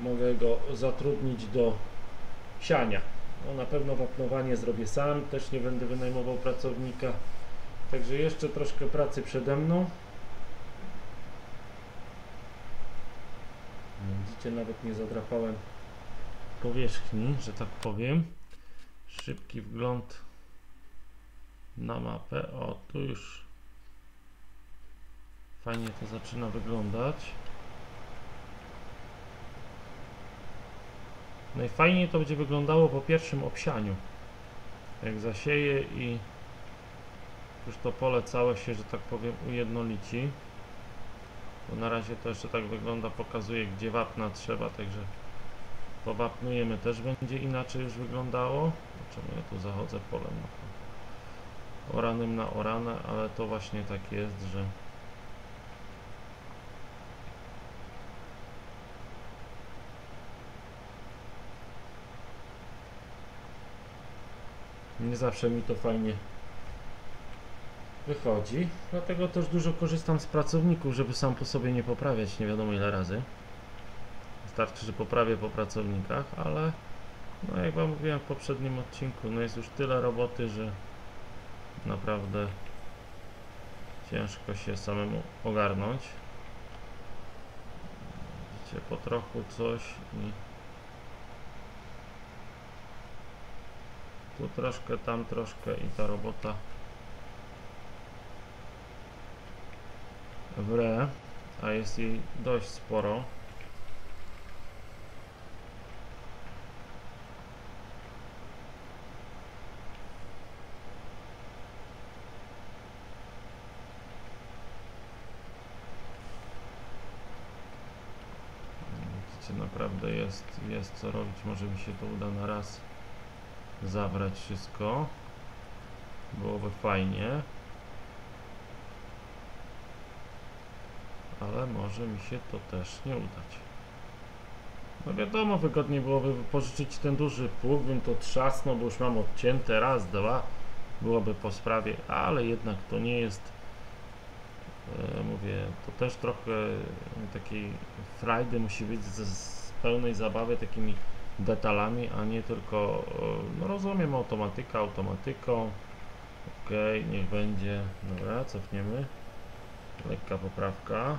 mogę go zatrudnić do siania. No na pewno wapnowanie zrobię sam, też nie będę wynajmował pracownika. Także jeszcze troszkę pracy przede mną. Widzicie, nawet nie zadrapałem powierzchni, że tak powiem. Szybki wgląd na mapę. O, tu już fajnie to zaczyna wyglądać. Najfajniej to będzie wyglądało po pierwszym obsianiu. Jak zasieję i już to pole całe się, że tak powiem, ujednolici. Bo na razie to jeszcze tak wygląda, pokazuje gdzie wapna trzeba, także powapnujemy też będzie inaczej już wyglądało. Czemu ja tu zachodzę polem na oranym na orane, ale to właśnie tak jest, że nie zawsze mi to fajnie wychodzi, dlatego też dużo korzystam z pracowników, żeby sam po sobie nie poprawiać nie wiadomo ile razy. Wystarczy, że poprawię po pracownikach, ale no jak wam mówiłem w poprzednim odcinku, no jest już tyle roboty, że naprawdę ciężko się samemu ogarnąć. Widzicie, po trochu coś i tu troszkę, tam troszkę i ta robota wre, a jest jej dość sporo. Naprawdę jest, jest co robić. Może mi się to uda na raz zabrać wszystko. Byłoby fajnie. Ale może mi się to też nie udać. No wiadomo, wygodniej byłoby pożyczyć ten duży pług, bym to trzasnął, bo już mam odcięte, raz, dwa, byłoby po sprawie, ale jednak to nie jest, e, mówię, to też trochę takiej frajdy musi być z, z pełnej zabawy takimi detalami, a nie tylko, e, no rozumiem, automatyka, automatyką, ok, niech będzie, dobra, cofniemy. Lekka poprawka.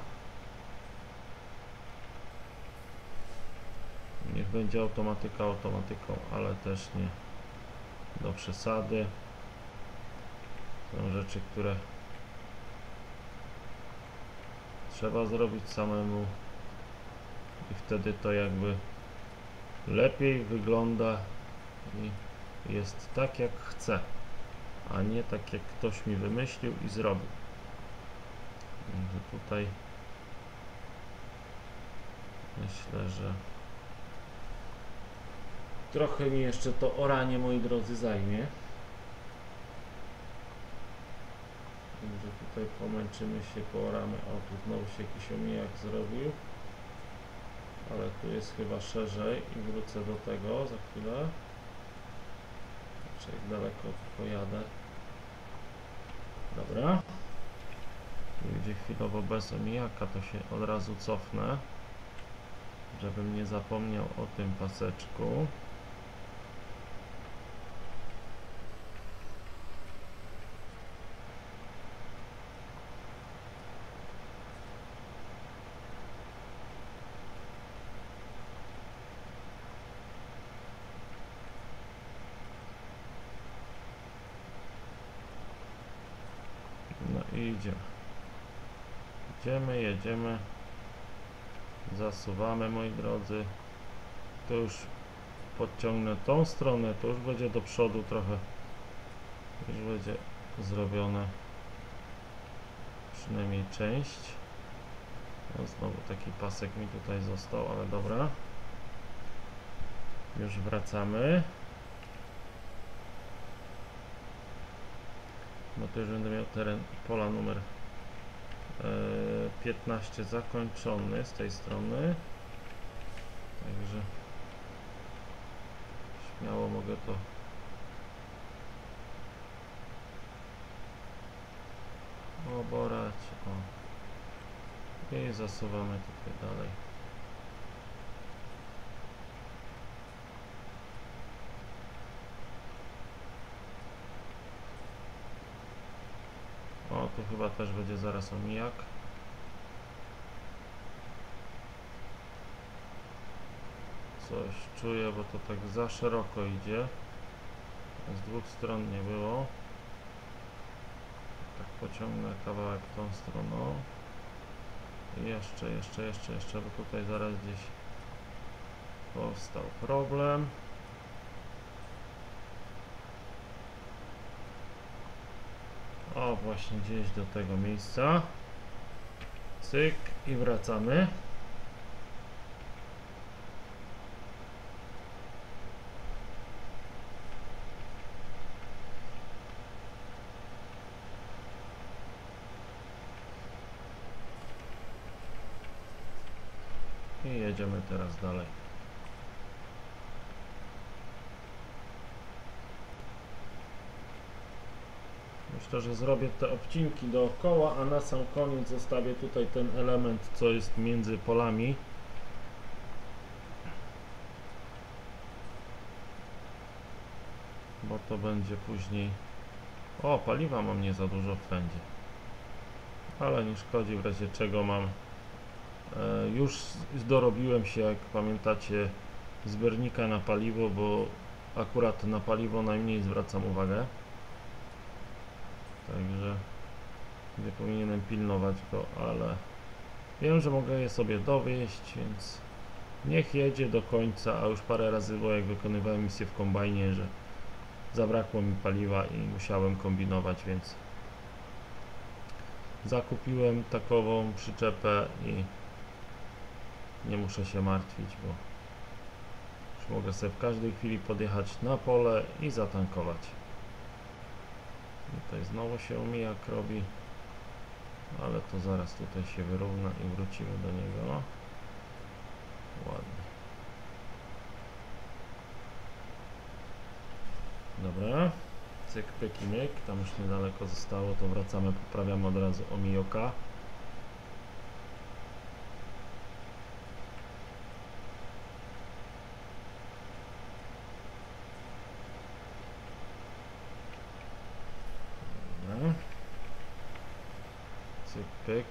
Niech będzie automatyka automatyką, ale też nie do przesady. Są rzeczy, które trzeba zrobić samemu i wtedy to jakby lepiej wygląda i jest tak jak chcę, a nie tak jak ktoś mi wymyślił i zrobił. Także tutaj myślę, że trochę mi jeszcze to oranie, moi drodzy, zajmie. Także tutaj pomęczymy się, pooramy. O, tu znowu się jakiś omijak zrobił. Ale tu jest chyba szerzej i wrócę do tego za chwilę. Czy jak daleko pojadę. Dobra. Gdzie chwilowo bez omijaka, to się od razu cofnę, żebym nie zapomniał o tym paseczku. No idziemy. Idziemy, jedziemy. Zasuwamy, moi drodzy. To już podciągnę tą stronę, to już będzie do przodu trochę. Już będzie zrobione. Przynajmniej część. O, znowu taki pasek mi tutaj został, ale dobra. Już wracamy. No to już będę miał teren pola numer 15 zakończony z tej strony. Także śmiało mogę to oborać. O. I zasuwamy tutaj dalej. O, tu chyba też będzie zaraz omijak. Coś czuję, bo to tak za szeroko idzie. Z dwóch stron nie było. Tak pociągnę kawałek tą stroną. I jeszcze, jeszcze, jeszcze, jeszcze, bo tutaj zaraz gdzieś powstał problem. O, właśnie gdzieś do tego miejsca. Cyk i wracamy. I jedziemy teraz dalej. Myślę, że zrobię te obcinki dookoła, a na sam koniec zostawię tutaj ten element, co jest między polami. Bo to będzie później... O, paliwa mam nie za dużo w fędzie. Ale nie szkodzi, w razie czego mam... E, już dorobiłem się, jak pamiętacie, zbiornika na paliwo, bo akurat na paliwo najmniej zwracam uwagę. Także nie powinienem pilnować go, ale wiem, że mogę je sobie dowieść, więc niech jedzie do końca, a już parę razy było jak wykonywałem misję w kombajnie, że zabrakło mi paliwa i musiałem kombinować, więc zakupiłem takową przyczepę i nie muszę się martwić, bo już mogę sobie w każdej chwili podjechać na pole i zatankować. Tutaj znowu się omijak robi, ale to zaraz tutaj się wyrówna i wrócimy do niego. Ładnie. Dobra. Cyk, pyk i myk. Tam już niedaleko zostało, to wracamy, poprawiamy od razu omijoka. Dobra. Cyk, pyk.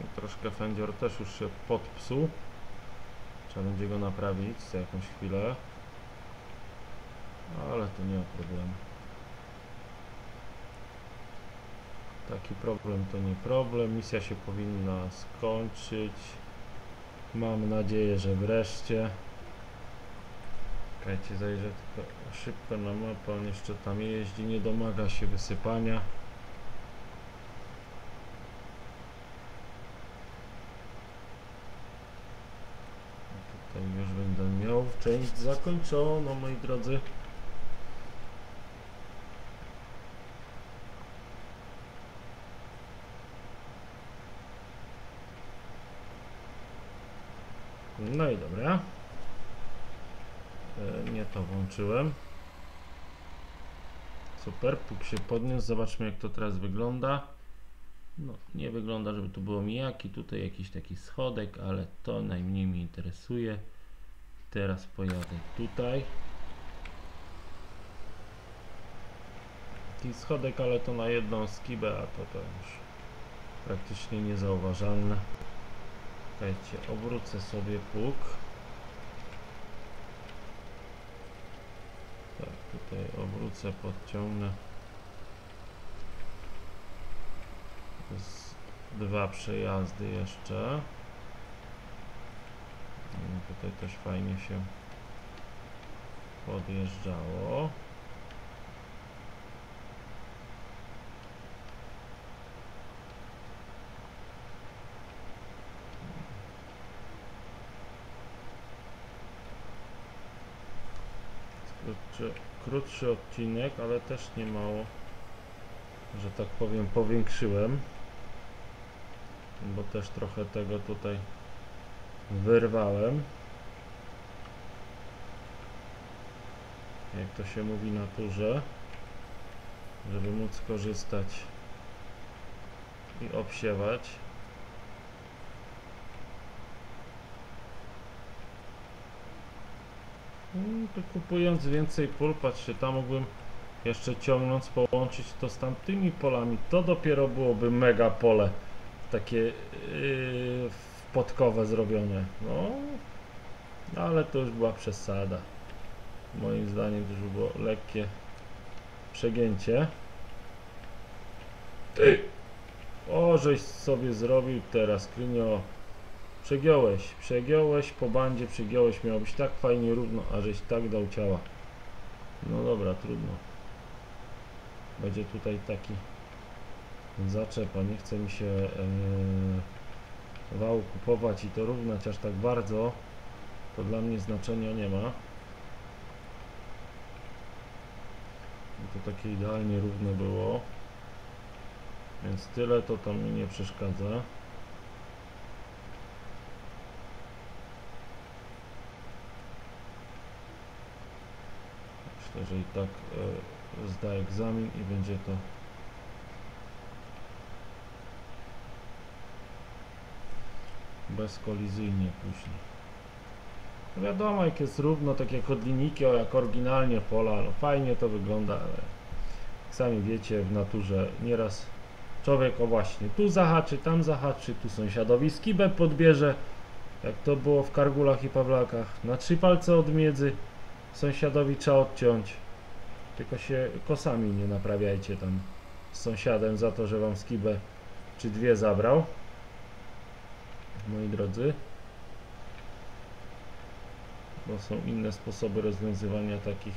I Troszkę fędzior też już się podpsuł. Trzeba będzie go naprawić za jakąś chwilę. Ale to nie ma problemu. Taki problem to nie problem. Misja się powinna skończyć. Mam nadzieję, że wreszcie. Czekajcie, zajrzę tylko szybko na mapę. On jeszcze tam jeździ, nie domaga się wysypania. część zakończono, moi drodzy. No i dobra. E, nie to włączyłem. Super, puk się podniósł. Zobaczmy jak to teraz wygląda. No, nie wygląda, żeby tu było mijaki. Tutaj jakiś taki schodek, ale to najmniej mnie interesuje. Teraz pojadę tutaj. Taki schodek, ale to na jedną skibę, a to to już praktycznie niezauważalne. Czekajcie, obrócę sobie pług. Tak, tutaj obrócę, podciągnę. Z dwa przejazdy jeszcze. No, tutaj też fajnie się podjeżdżało. Krótszy, krótszy odcinek, ale też nie mało, że tak powiem, powiększyłem. Bo też trochę tego tutaj wyrwałem. Jak to się mówi na turze, żeby móc korzystać i obsiewać. To Kupując więcej pól, patrzcie, tam mógłbym jeszcze ciągnąc połączyć to z tamtymi polami. To dopiero byłoby mega pole. Takie yy, podkowe zrobione. No, ale to już była przesada. Moim zdaniem to już było lekkie przegięcie. Ty! O, żeś sobie zrobił teraz, Krynio. Przegiąłeś, przegiąłeś po bandzie, przegiąłeś, miało być tak fajnie równo, a żeś tak dał ciała. No dobra, trudno. Będzie tutaj taki zaczepa, nie chce mi się e, wał kupować i to równać aż tak bardzo, to dla mnie znaczenia nie ma. I to takie idealnie równe było. Więc tyle to tam mi nie przeszkadza. Myślę, że i tak e, zda egzamin i będzie to bezkolizyjnie później. No wiadomo, jak jest równo, tak jak od linijki, jak oryginalnie pola, no fajnie to wygląda, ale jak sami wiecie, w naturze nieraz człowiek, o właśnie, tu zahaczy, tam zahaczy, tu sąsiadowi skibę podbierze, jak to było w Kargulach i Pawlakach, na trzy palce od miedzy sąsiadowi trzeba odciąć. Tylko się kosami nie naprawiajcie tam z sąsiadem za to, że wam skibę czy dwie zabrał. Moi drodzy. Bo są inne sposoby rozwiązywania takich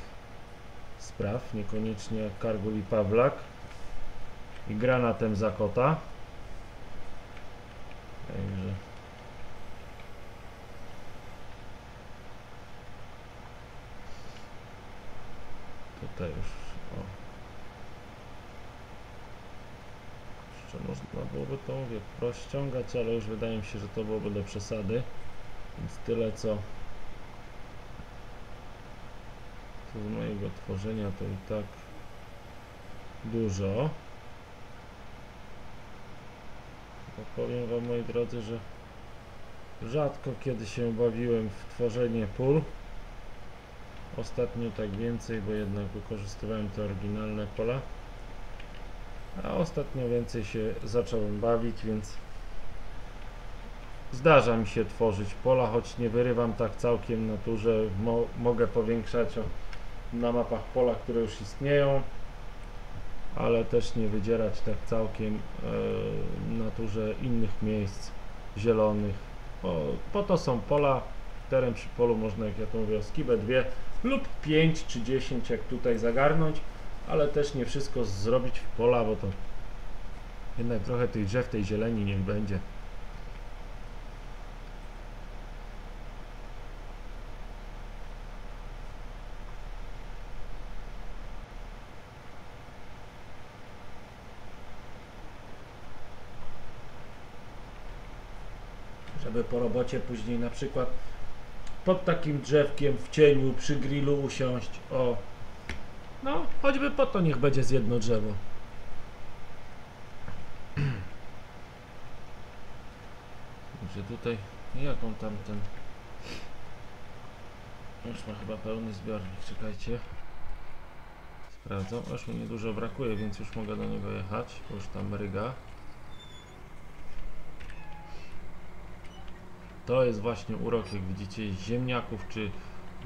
spraw. Niekoniecznie jak Kargul i Pawlak. I granatem za kota. Także. Tutaj już. O. Jeszcze można byłoby to mówię rozciągać, ale już wydaje mi się, że to byłoby do przesady. Więc tyle co, co z mojego tworzenia to i tak dużo. Bo powiem Wam moi drodzy, że rzadko kiedy się bawiłem w tworzenie pól. Ostatnio tak więcej, bo jednak wykorzystywałem te oryginalne pola. A ostatnio więcej się zacząłem bawić, więc zdarza mi się tworzyć pola, choć nie wyrywam tak całkiem na naturze. Mo mogę powiększać o, na mapach pola, które już istnieją, ale też nie wydzierać tak całkiem w naturze innych miejsc zielonych. Po, po to są pola. Teren przy polu można, jak ja to mówię, skibę dwie lub 5 czy 10 jak tutaj zagarnąć, ale też nie wszystko zrobić w pola, bo to jednak trochę tych drzew, tej zieleni niech będzie. żeby po robocie później na przykład pod takim drzewkiem w cieniu przy grillu usiąść. O, no choćby po to niech będzie z jedno drzewo. Że tutaj, jak on tam ten... Już ma chyba pełny zbiornik, czekajcie. Sprawdzam, aż mi niedużo brakuje, więc już mogę do niego jechać, bo już tam ryga. To jest właśnie urok, jak widzicie, ziemniaków czy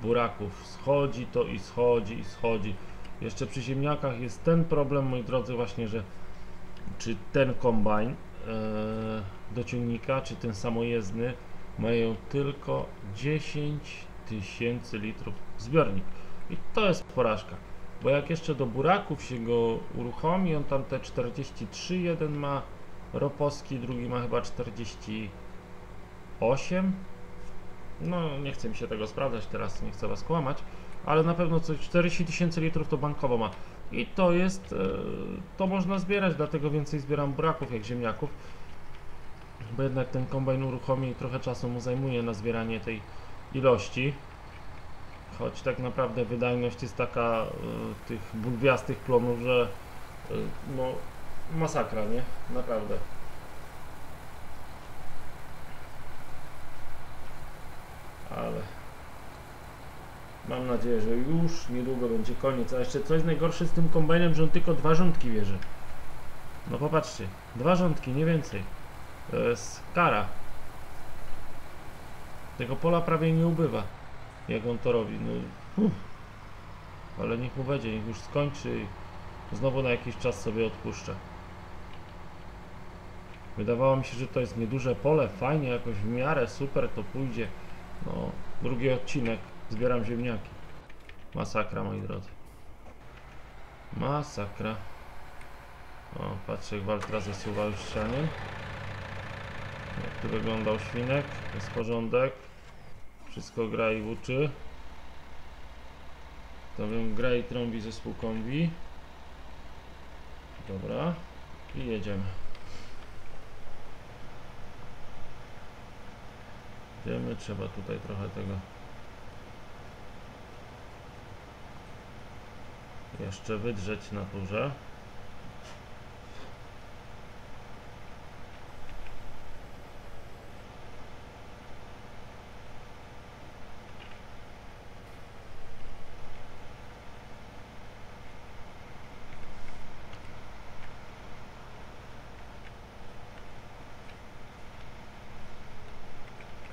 buraków. Schodzi to i schodzi i schodzi. Jeszcze przy ziemniakach jest ten problem, moi drodzy, właśnie, że czy ten kombajn e, do ciągnika, czy ten samojezdny mają tylko 10 tysięcy litrów zbiornik. I to jest porażka. Bo jak jeszcze do buraków się go uruchomi, on tam te 43, jeden ma Roposki, drugi ma chyba 48. No, nie chce mi się tego sprawdzać teraz, nie chcę was kłamać, ale na pewno coś 40 tysięcy litrów to bankowo ma. I to jest, e, to można zbierać, dlatego więcej zbieram buraków jak ziemniaków. Bo jednak ten kombajn uruchomi i trochę czasu mu zajmuje na zbieranie tej ilości. Choć tak naprawdę wydajność jest taka y, tych bulwiastych plonów, że y, no masakra, nie? Naprawdę. Ale mam nadzieję, że już niedługo będzie koniec. A jeszcze co jest najgorsze z tym kombajnem, że on tylko dwa rządki bierze. No popatrzcie, dwa rządki, nie więcej. To jest kara. Tego pola prawie nie ubywa jak on to robi. No. Ale niech mu będzie, niech już skończy i znowu na jakiś czas sobie odpuszcza. Wydawało mi się, że to jest nieduże pole, fajnie, jakoś w miarę super to pójdzie. No, drugi odcinek, zbieram ziemniaki. Masakra, moi drodzy. Masakra. O, patrzę jak Waltra zasuwa już ścianie. Jak tu wyglądał świnek, jest porządek. Wszystko gra i uczy. To wiem, gra i trąbi zespół kombi. Dobra. I jedziemy. Jedziemy, trzeba tutaj trochę tego jeszcze wydrzeć na turze.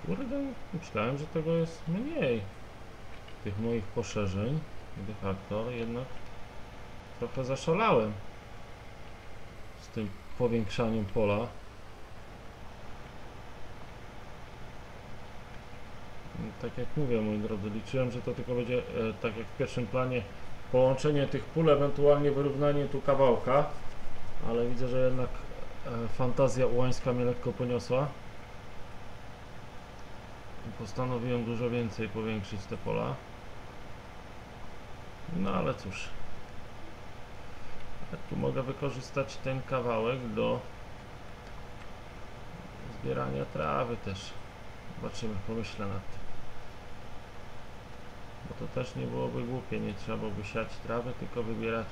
Kurde, myślałem, że tego jest mniej. Tych moich poszerzeń de facto, jednak trochę zaszalałem z tym powiększaniem pola. Tak jak mówię, moi drodzy, liczyłem, że to tylko będzie, e, tak jak w pierwszym planie, połączenie tych pól, ewentualnie wyrównanie tu kawałka, ale widzę, że jednak e, fantazja ułańska mnie lekko poniosła. Postanowiłem dużo więcej powiększyć te pola. No ale cóż. Tu mogę wykorzystać ten kawałek do zbierania trawy też. Zobaczymy, pomyślę nad tym. Bo to też nie byłoby głupie, nie trzeba byłoby siać trawy, tylko wybierać,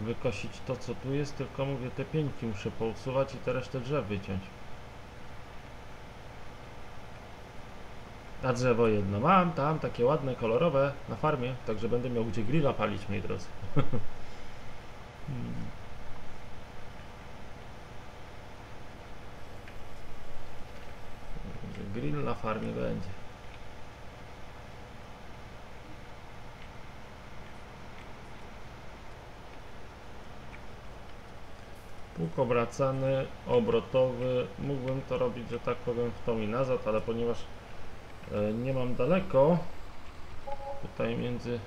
wykosić to co tu jest, tylko mówię, te pieńki muszę pousuwać i te resztę drzew wyciąć. A drzewo jedno mam, tam takie ładne, kolorowe na farmie, także będę miał gdzie grilla palić, moi drodzy. Hmm. Także Grill na farmie będzie. Pług obracany, obrotowy. Mógłbym to robić, że tak powiem, w tą i nazad, ale ponieważ E, nie mam daleko tutaj między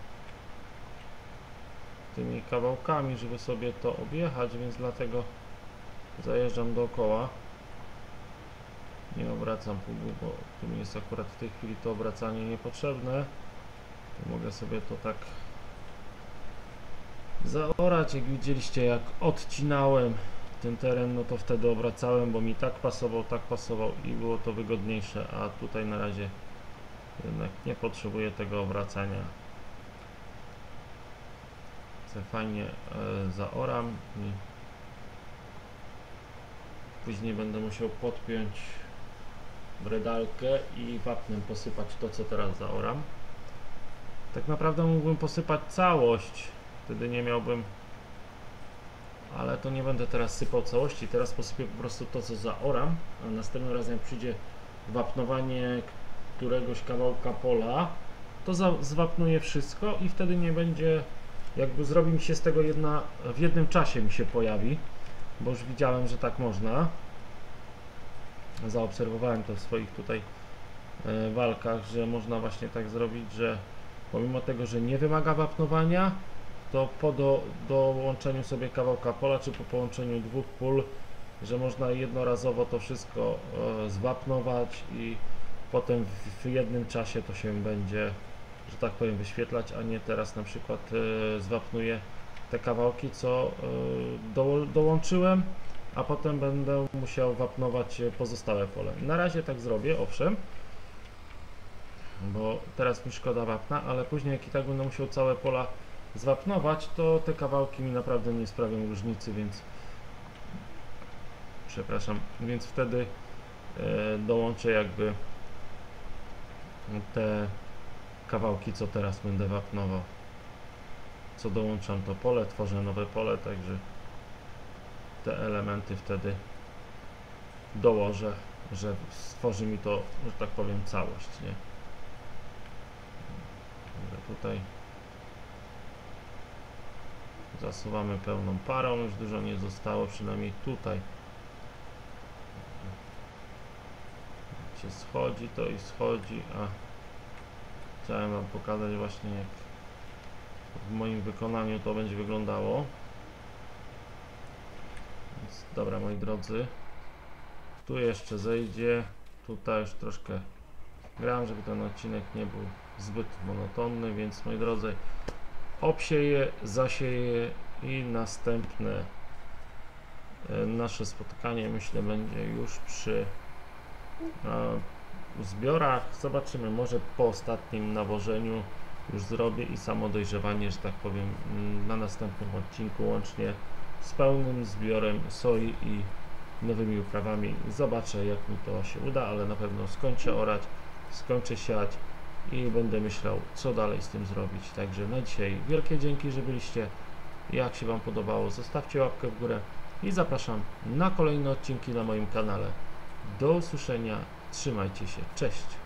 tymi kawałkami, żeby sobie to objechać, więc dlatego zajeżdżam dookoła nie obracam pługu, bo tu mi jest akurat w tej chwili to obracanie niepotrzebne to mogę sobie to tak zaorać, jak widzieliście jak odcinałem ten teren, no to wtedy obracałem, bo mi tak pasował, tak pasował i było to wygodniejsze, a tutaj na razie jednak nie potrzebuję tego obracania. Se fajnie e, zaoram i później będę musiał podpiąć bredalkę i wapnem posypać to, co teraz zaoram. Tak naprawdę mógłbym posypać całość, wtedy nie miałbym ale to nie będę teraz sypał całości, teraz posypię po prostu to, co zaoram, a następnym razem przyjdzie wapnowanie któregoś kawałka pola, to zwapnuję wszystko i wtedy nie będzie, jakby zrobi mi się z tego jedna, w jednym czasie mi się pojawi, bo już widziałem, że tak można. Zaobserwowałem to w swoich tutaj e, walkach, że można właśnie tak zrobić, że pomimo tego, że nie wymaga wapnowania, to po do, dołączeniu sobie kawałka pola, czy po połączeniu dwóch pól, że można jednorazowo to wszystko e, zwapnować i potem w, w jednym czasie to się będzie, że tak powiem, wyświetlać, a nie teraz na przykład e, zwapnuję te kawałki, co e, do, dołączyłem, a potem będę musiał wapnować pozostałe pole. Na razie tak zrobię, owszem, bo teraz mi szkoda wapna, ale później jak i tak będę musiał całe pola zwapnować, to te kawałki mi naprawdę nie sprawią różnicy, więc przepraszam, więc wtedy e, dołączę jakby te kawałki, co teraz będę wapnował. Co dołączam to pole, tworzę nowe pole, także te elementy wtedy dołożę, że stworzy mi to, że tak powiem, całość, nie? Dobra, tutaj Zasuwamy pełną parą, już dużo nie zostało, przynajmniej tutaj. Się schodzi, to i schodzi, a chciałem Wam pokazać właśnie jak w moim wykonaniu to będzie wyglądało. Więc dobra, moi drodzy, tu jeszcze zejdzie, tutaj już troszkę gram, żeby ten odcinek nie był zbyt monotonny, więc moi drodzy, obsieję, zasieję i następne e, nasze spotkanie myślę będzie już przy e, zbiorach. Zobaczymy, może po ostatnim nawożeniu już zrobię i samo dojrzewanie, że tak powiem, na następnym odcinku łącznie z pełnym zbiorem soi i nowymi uprawami. Zobaczę jak mi to się uda, ale na pewno skończę orać, skończę siać i będę myślał, co dalej z tym zrobić. Także na dzisiaj wielkie dzięki, że byliście. Jak się Wam podobało, zostawcie łapkę w górę i zapraszam na kolejne odcinki na moim kanale. Do usłyszenia, trzymajcie się, cześć!